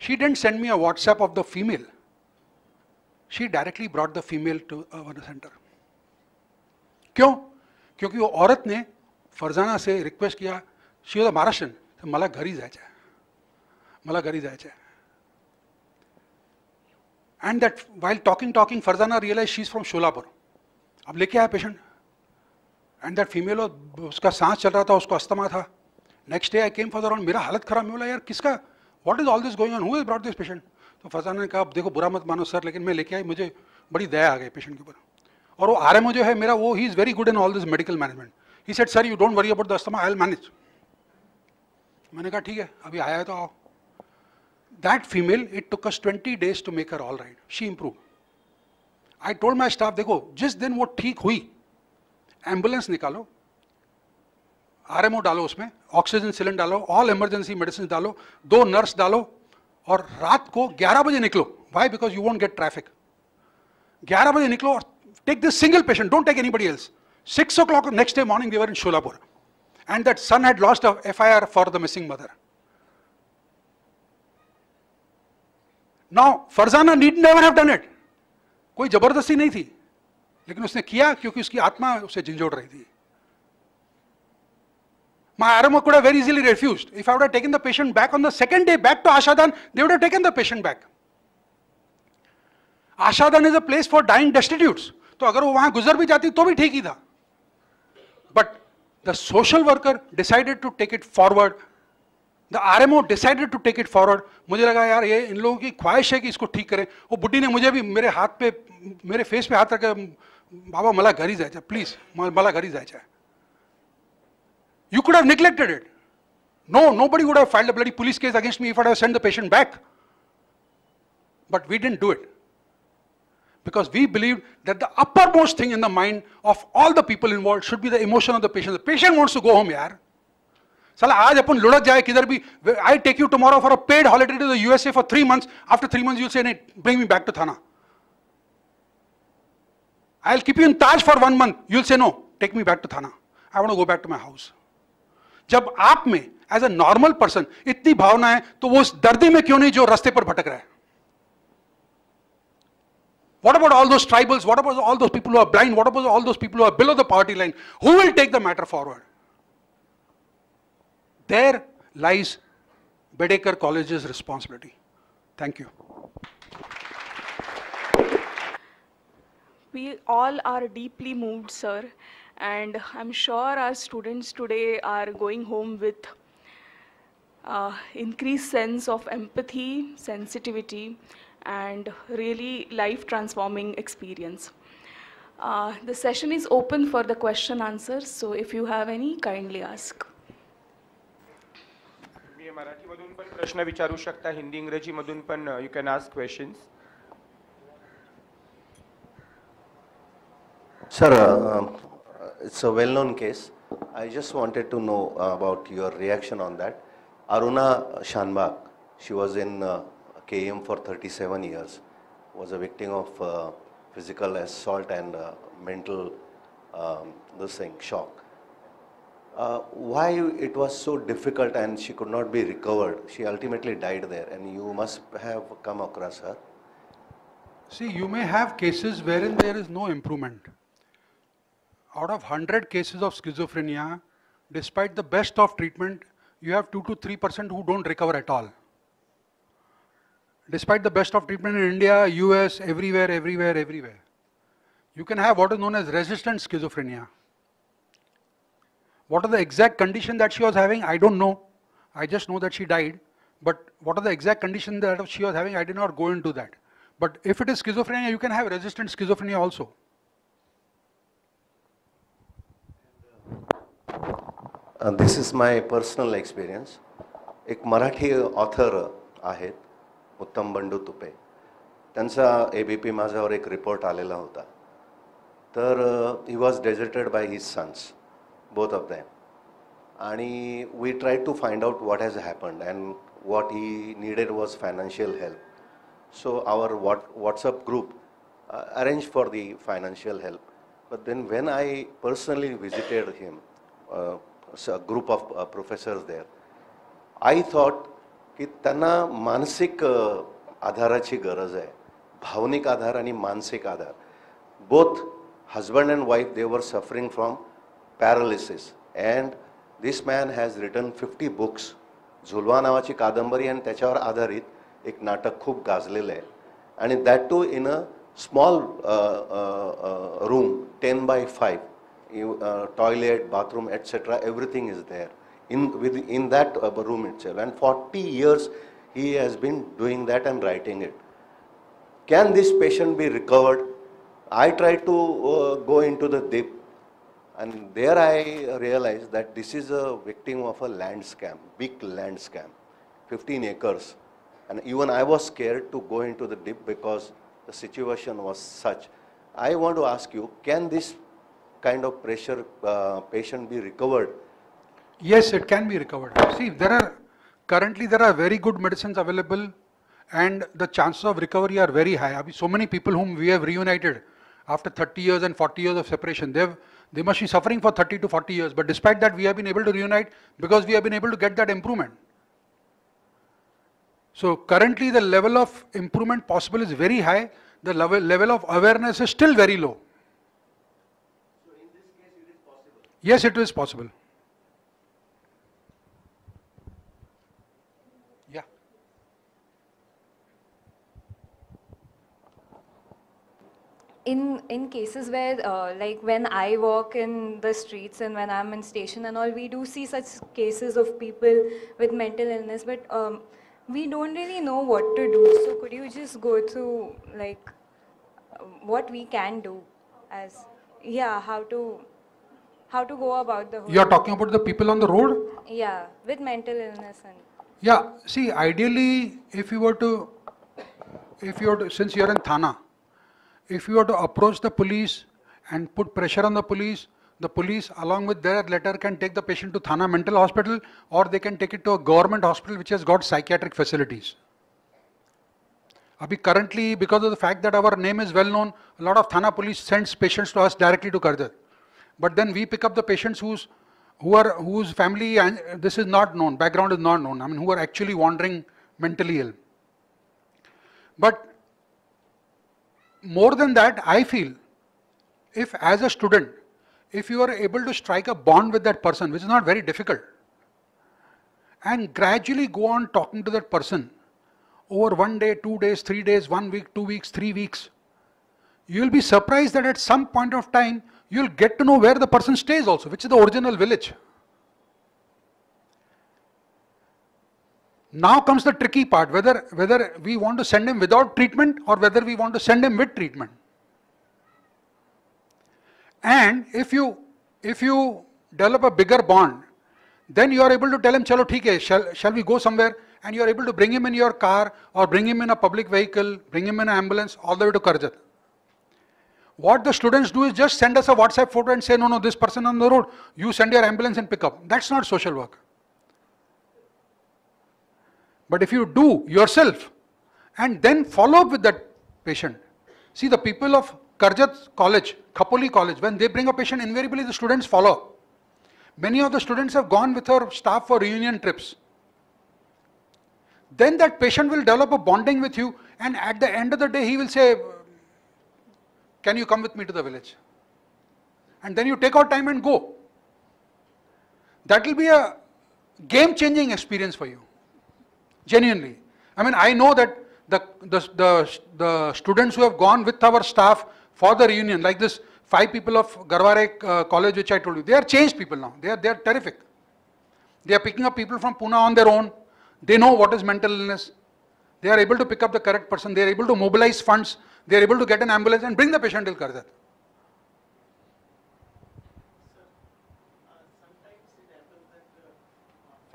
she didn't send me a WhatsApp of the female she directly brought the female to our centre क्यों? क्योंकि वो औरत ने फरजाना से request किया she was अ महाराष्ट्रन मला घरी जायचं आहे मला घरी जायचं आहे and that while talking talking Farzana realise she is from Sholapur अब लेके आया पेशेंट एंड दैट फीमेल उसका सांस चल रहा था, उसको अस्थमा था. Next day I came for round मेरा हालत खराब, में बोला, यार, किसका? What is all this going on who is brought this patient तो फरजाना ने कहा, अब देखो, बुरा मत मानो सर लेकिन मैं लेके आई, मुझे बड़ी दया आ गई पेशेंट के ऊपर. और वो आर जो है, मेरा वो ही is very good in all this medical management he said sir you don't worry about the asthma I manage मैंने कहा, ठीक है, अभी आया है तो आओ. That female it took us twenty days to make her all right she improve I told my staff देखो जिस दिन वो ठीक हुई एंबुलेंस निकालो आरएमओ डालो उसमें ऑक्सीजन सिलेंडर डालो ऑल इमरजेंसी मेडिसिन डालो दो नर्स डालो और रात को 11 बजे निकलो Y because you won't gate traffic 11 बजे निकलो और take this single patient don't take anybody else six o'clock next day morning we were in Sholapur and that son had lost a F I R for the missing mother now Farzana need never have done it कोई ज़बरदस्ती नहीं थी, लेकिन उसने किया क्योंकि उसकी आत्मा उसे झिझोड़ रही थी। My RMO could very easily refuse if I would taken the patient back on the second day back to Ashadan they would taken the patient back Ashadan is a place for dying destitute तो अगर वो वहाँ गुजर भी जाती तो भी ठीक ही था। But the social worker decided to take it forward The R M O decided to take it forward मुझे लगा यार ये इन लोगों की ख्वाहिश है कि इसको ठीक करें वो बुढ़ी ने मुझे भी मेरे हाथ पे मेरे फेस पे हाथ रखे बाबा मला घरी जायचं प्लीज मला घरी जायचं आहे You could have neglected it. No, nobody would have filed a bloody police case against me if I had sent the patient back. But we didn't do it. Because we believed that the uppermost thing in the mind of all the people involved should be the emotion of the patient. The patient wants to go home, yaar. साला, आज अपन लुढ़क जाए, किधर भी I take you tomorrow for a paid holiday to the USA for three months after three months you say bring me back to Thane I will keep you in Taj for one month you'll say no take me back to Thane I want go back to my house जब आप में as a normal person इतनी भावना है तो वो उस दर्दी में क्यों नहीं जो रस्ते पर भटक रहा है What about all those tribals? What about all those people who are blind? What about all those people who are below the poverty line? Who will take the matter forward? There lies Bedekar College's responsibility. Thank you. We all are deeply moved, sir, and I'm sure our students today are going home with uh, increased sense of empathy, sensitivity, and really life transforming experience. Uh, the session is open for the question answers, so if you have any, kindly ask. प्रश्न विचारू शकता, हिंदी इंग्रजी मधून पण you ask question sir it's a well known case I just wanted to know about your reaction on that Aruna Shanbaug she was in K M for thirty seven years was a victim of physical assault and mental this thing shock Uh, why it was so difficult and she could not be recovered? She ultimately died there, and you must have come across her. See, you may have cases wherein there is no improvement. Out of 100 cases of schizophrenia, despite the best of treatment, you have 2 to 3% who don't recover at all. Despite the best of treatment in India, US, everywhere, everywhere, everywhere. You can have what is known as resistant schizophrenia. What are the exact condition that she was having? I don't know. I just know that she died. But what are the exact conditions that she was having? I did not go into that. But if it is schizophrenia, you can have resistant schizophrenia also. Uh, this is my personal experience. एक Marathi author आहेत उत्तम बंडू तुपे त्यांचा A B P माझ्यावर एक report आलेला होता तर he was deserted by his sons both of them आणि we try to find out what has happened and what he needed was financial help. So our WhatsApp group arranged for the financial help. But then when I personally visited him, a group of professors there, I thought की त्यांना मानसिक आधाराची गरज आहे भावनिक आधार आणि मानसिक आधार both husband and wife they were suffering from paralysis and this man has written 50 books झुलवा नावाची कादंबरी आणि त्याच्यावर आधारित एक नाटक खूप गाजलेलं आहे आणि that too in a small room ten by five toilet bathroom etcetera everything is there in with in that uh, room itself and 40 years he has been doing that and writing it can this patient be recovered i tried to uh, go into the deep and there i realized that this is a victim of a land scam big land scam 15 acres and even i was scared to go into the deep because the situation was such i want to ask you can this kind of pressure uh, patient be recovered Yes, it can be recovered. See, there are currently there are very good medicines available, and the chances of recovery are very high. So many people whom we have reunited after 30 years and 40 years of separation, they've they must be suffering for 30 to 40 years. But despite that, we have been able to reunite because we have been able to get that improvement. So currently, the level of improvement possible is very high. The level level of awareness is still very low. so in this case it is possible Yes, it is possible. Yeah. In in cases where uh, like when i walk in the streets and when i'm in station and all we do see such cases of people with mental illness but um, we don't really know what to do so could you just go through like what we can do as yeah how to how to go about the whole You are talking about the people on the road? yeah with mental illness and Yeah, see, ideally, if you were to, if you were to, since you're in Thana, if you were to approach the police and put pressure on the police, the police, along with their letter, can take the patient to Thana Mental Hospital or they can take it to a government hospital which has got psychiatric facilities. Abhi currently, because of the fact that our name is well known, a lot of Thana police sends patients to us directly to Karjat. But then we pick up the patients whose, who are, whose family, and this is not known, background is not known, I mean, who are actually wandering mentally ill. But more than that, I feel, if as a student, if you are able to strike a bond with that person, which is not very difficult, and gradually go on talking to that person over one day, two days, three days, one week, two weeks, three weeks, you will be surprised that at some point of time, you'll get to know where the person stays also, which is the original village. Now comes the tricky part, whether, whether we want to send him without treatment or whether we want to send him with treatment. And if you, if you develop a bigger bond, then you are able to tell him, chalo hai, shall, shall we go somewhere? And you are able to bring him in your car or bring him in a public vehicle, bring him in an ambulance all the way to Karjat. What the students do is just send us a WhatsApp photo and say, no, no, this person on the road, you send your ambulance and pick up. That's not social work. But if you do yourself and then follow up with that patient, see the people of Karjat College, Khapoli College, when they bring a patient, invariably the students follow. Many of the students have gone with our staff for reunion trips. Then that patient will develop a bonding with you, and at the end of the day, he will say, Can you come with me to the village? And then you take out time and go. That will be a game changing experience for you. Genuinely. I mean, I know that the, the, the, the students who have gone with our staff for the reunion, like this five people of Garware uh, college, which I told you, they are changed people now. They are, they are terrific. They are picking up people from Pune on their own. They know what is mental illness. They are able to pick up the correct person. They are able to mobilize funds. They are able to get an ambulance and bring the patient till Karjat.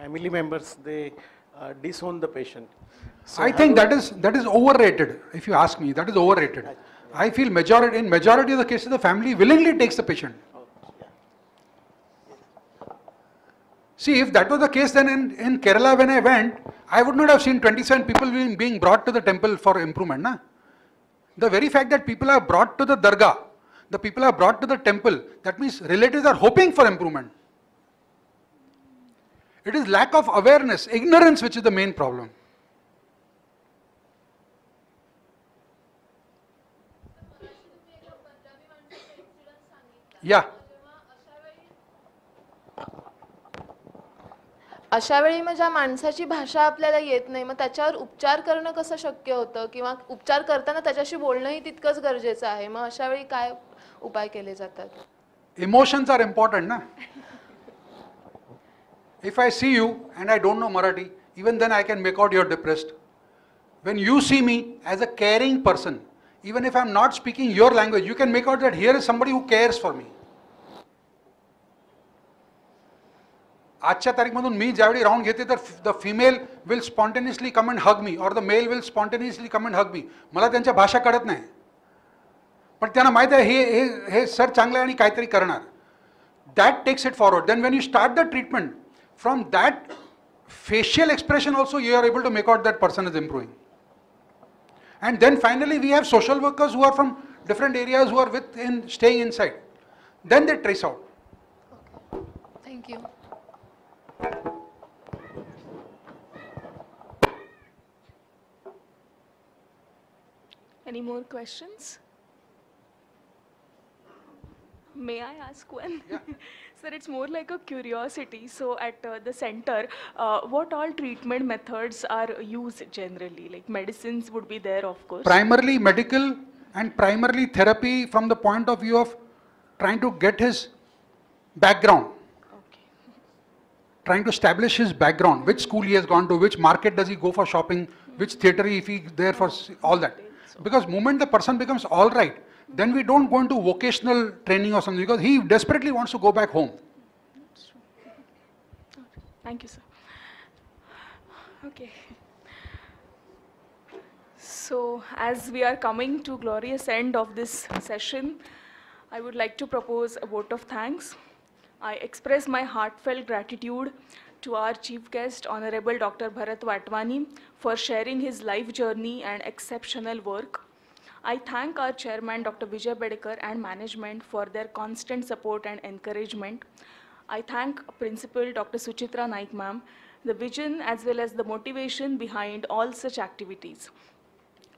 family members they uh, disown the patient. So I think that is that is overrated. If you ask me, that is overrated. I feel majority in majority of the cases, the family willingly takes the patient. See, if that was the case, then in, in Kerala when I went, I would not have seen 27 people being, being brought to the temple for improvement. Na? The very fact that people are brought to the dargah, the people are brought to the temple, that means relatives are hoping for improvement. It is lack of awareness, ignorance, which is the main problem. Yeah. अशा वेळी मग ज्या माणसाची भाषा आपल्याला येत नाही मग त्याच्यावर उपचार करणं कसं शक्य होतं किंवा उपचार करताना त्याच्याशी बोलणंही तितकंच गरजेचं आहे मग अशा वेळी काय उपाय केले जातात Emotions are important, na? If I see you and I don't know Marathi, even then I can make out you're depressed. When you see me as a caring person, even if I'm not speaking your language, you can make out that here is somebody who cares for me. आजच्या तारीखमधून मी ज्यावेळी round घेते तर the female will spontaneously come and hug me or the male will spontaneously come and hug me मला त्यांच्या भाषा कळत नाही पण त्यांना माहीत आहे हे हे हे सर चांगलं आहे आणि काहीतरी करणार that takes it forward then when you start the treatment from that facial expression also you are able to make out that person is improving. And then finally we have social workers who are from different areas who are within, staying inside. Then they trace out. Thank you. Any more questions? May I ask one? Yeah. Sir, it's more like a curiosity. So, at uh, the center, uh, what all treatment methods are used generally? Like medicines would be there, of course. Primarily medical and primarily therapy from the point of view of trying to get his background, Okay. trying to establish his background, which school he has gone to, which market does he go for shopping, which theatre if he there for all that. Because moment the person becomes all right, then we don't go into vocational training or something because he desperately wants to go back home. Thank you, sir. Okay. So, as we are coming to glorious end of this session, I would like to propose a vote of thanks. I express my heartfelt gratitude to our chief guest, Honorable Dr. Bharat Watwani, for sharing his life journey and exceptional work. I thank our chairman, Dr. Vijay Bedekar, and management for their constant support and encouragement. I thank Principal Dr. Suchitra Naik ma'am, the vision as well as the motivation behind all such activities.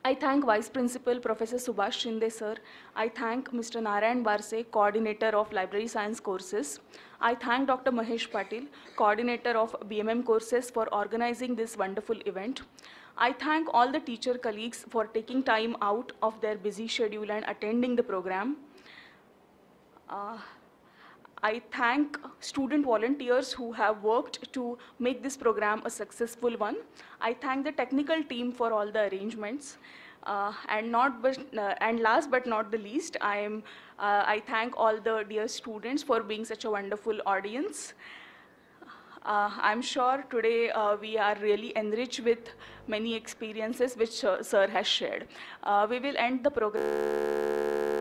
I thank Vice Principal Professor Subhash Shinde sir. I thank Mr. Narayan Barse, Coordinator of Library Science courses. I thank Dr. Mahesh Patil, Coordinator of BMM courses for organizing this wonderful event. I thank all the teacher colleagues for taking time out of their busy schedule and attending the program. Uh, I thank student volunteers who have worked to make this program a successful one. I thank the technical team for all the arrangements. Uh, and not but, uh, and last but not the least, I am uh, I thank all the dear students for being such a wonderful audience. Uh, I'm sure today uh, we are really enriched with many experiences which uh, sir has shared. Uh, we will end the program.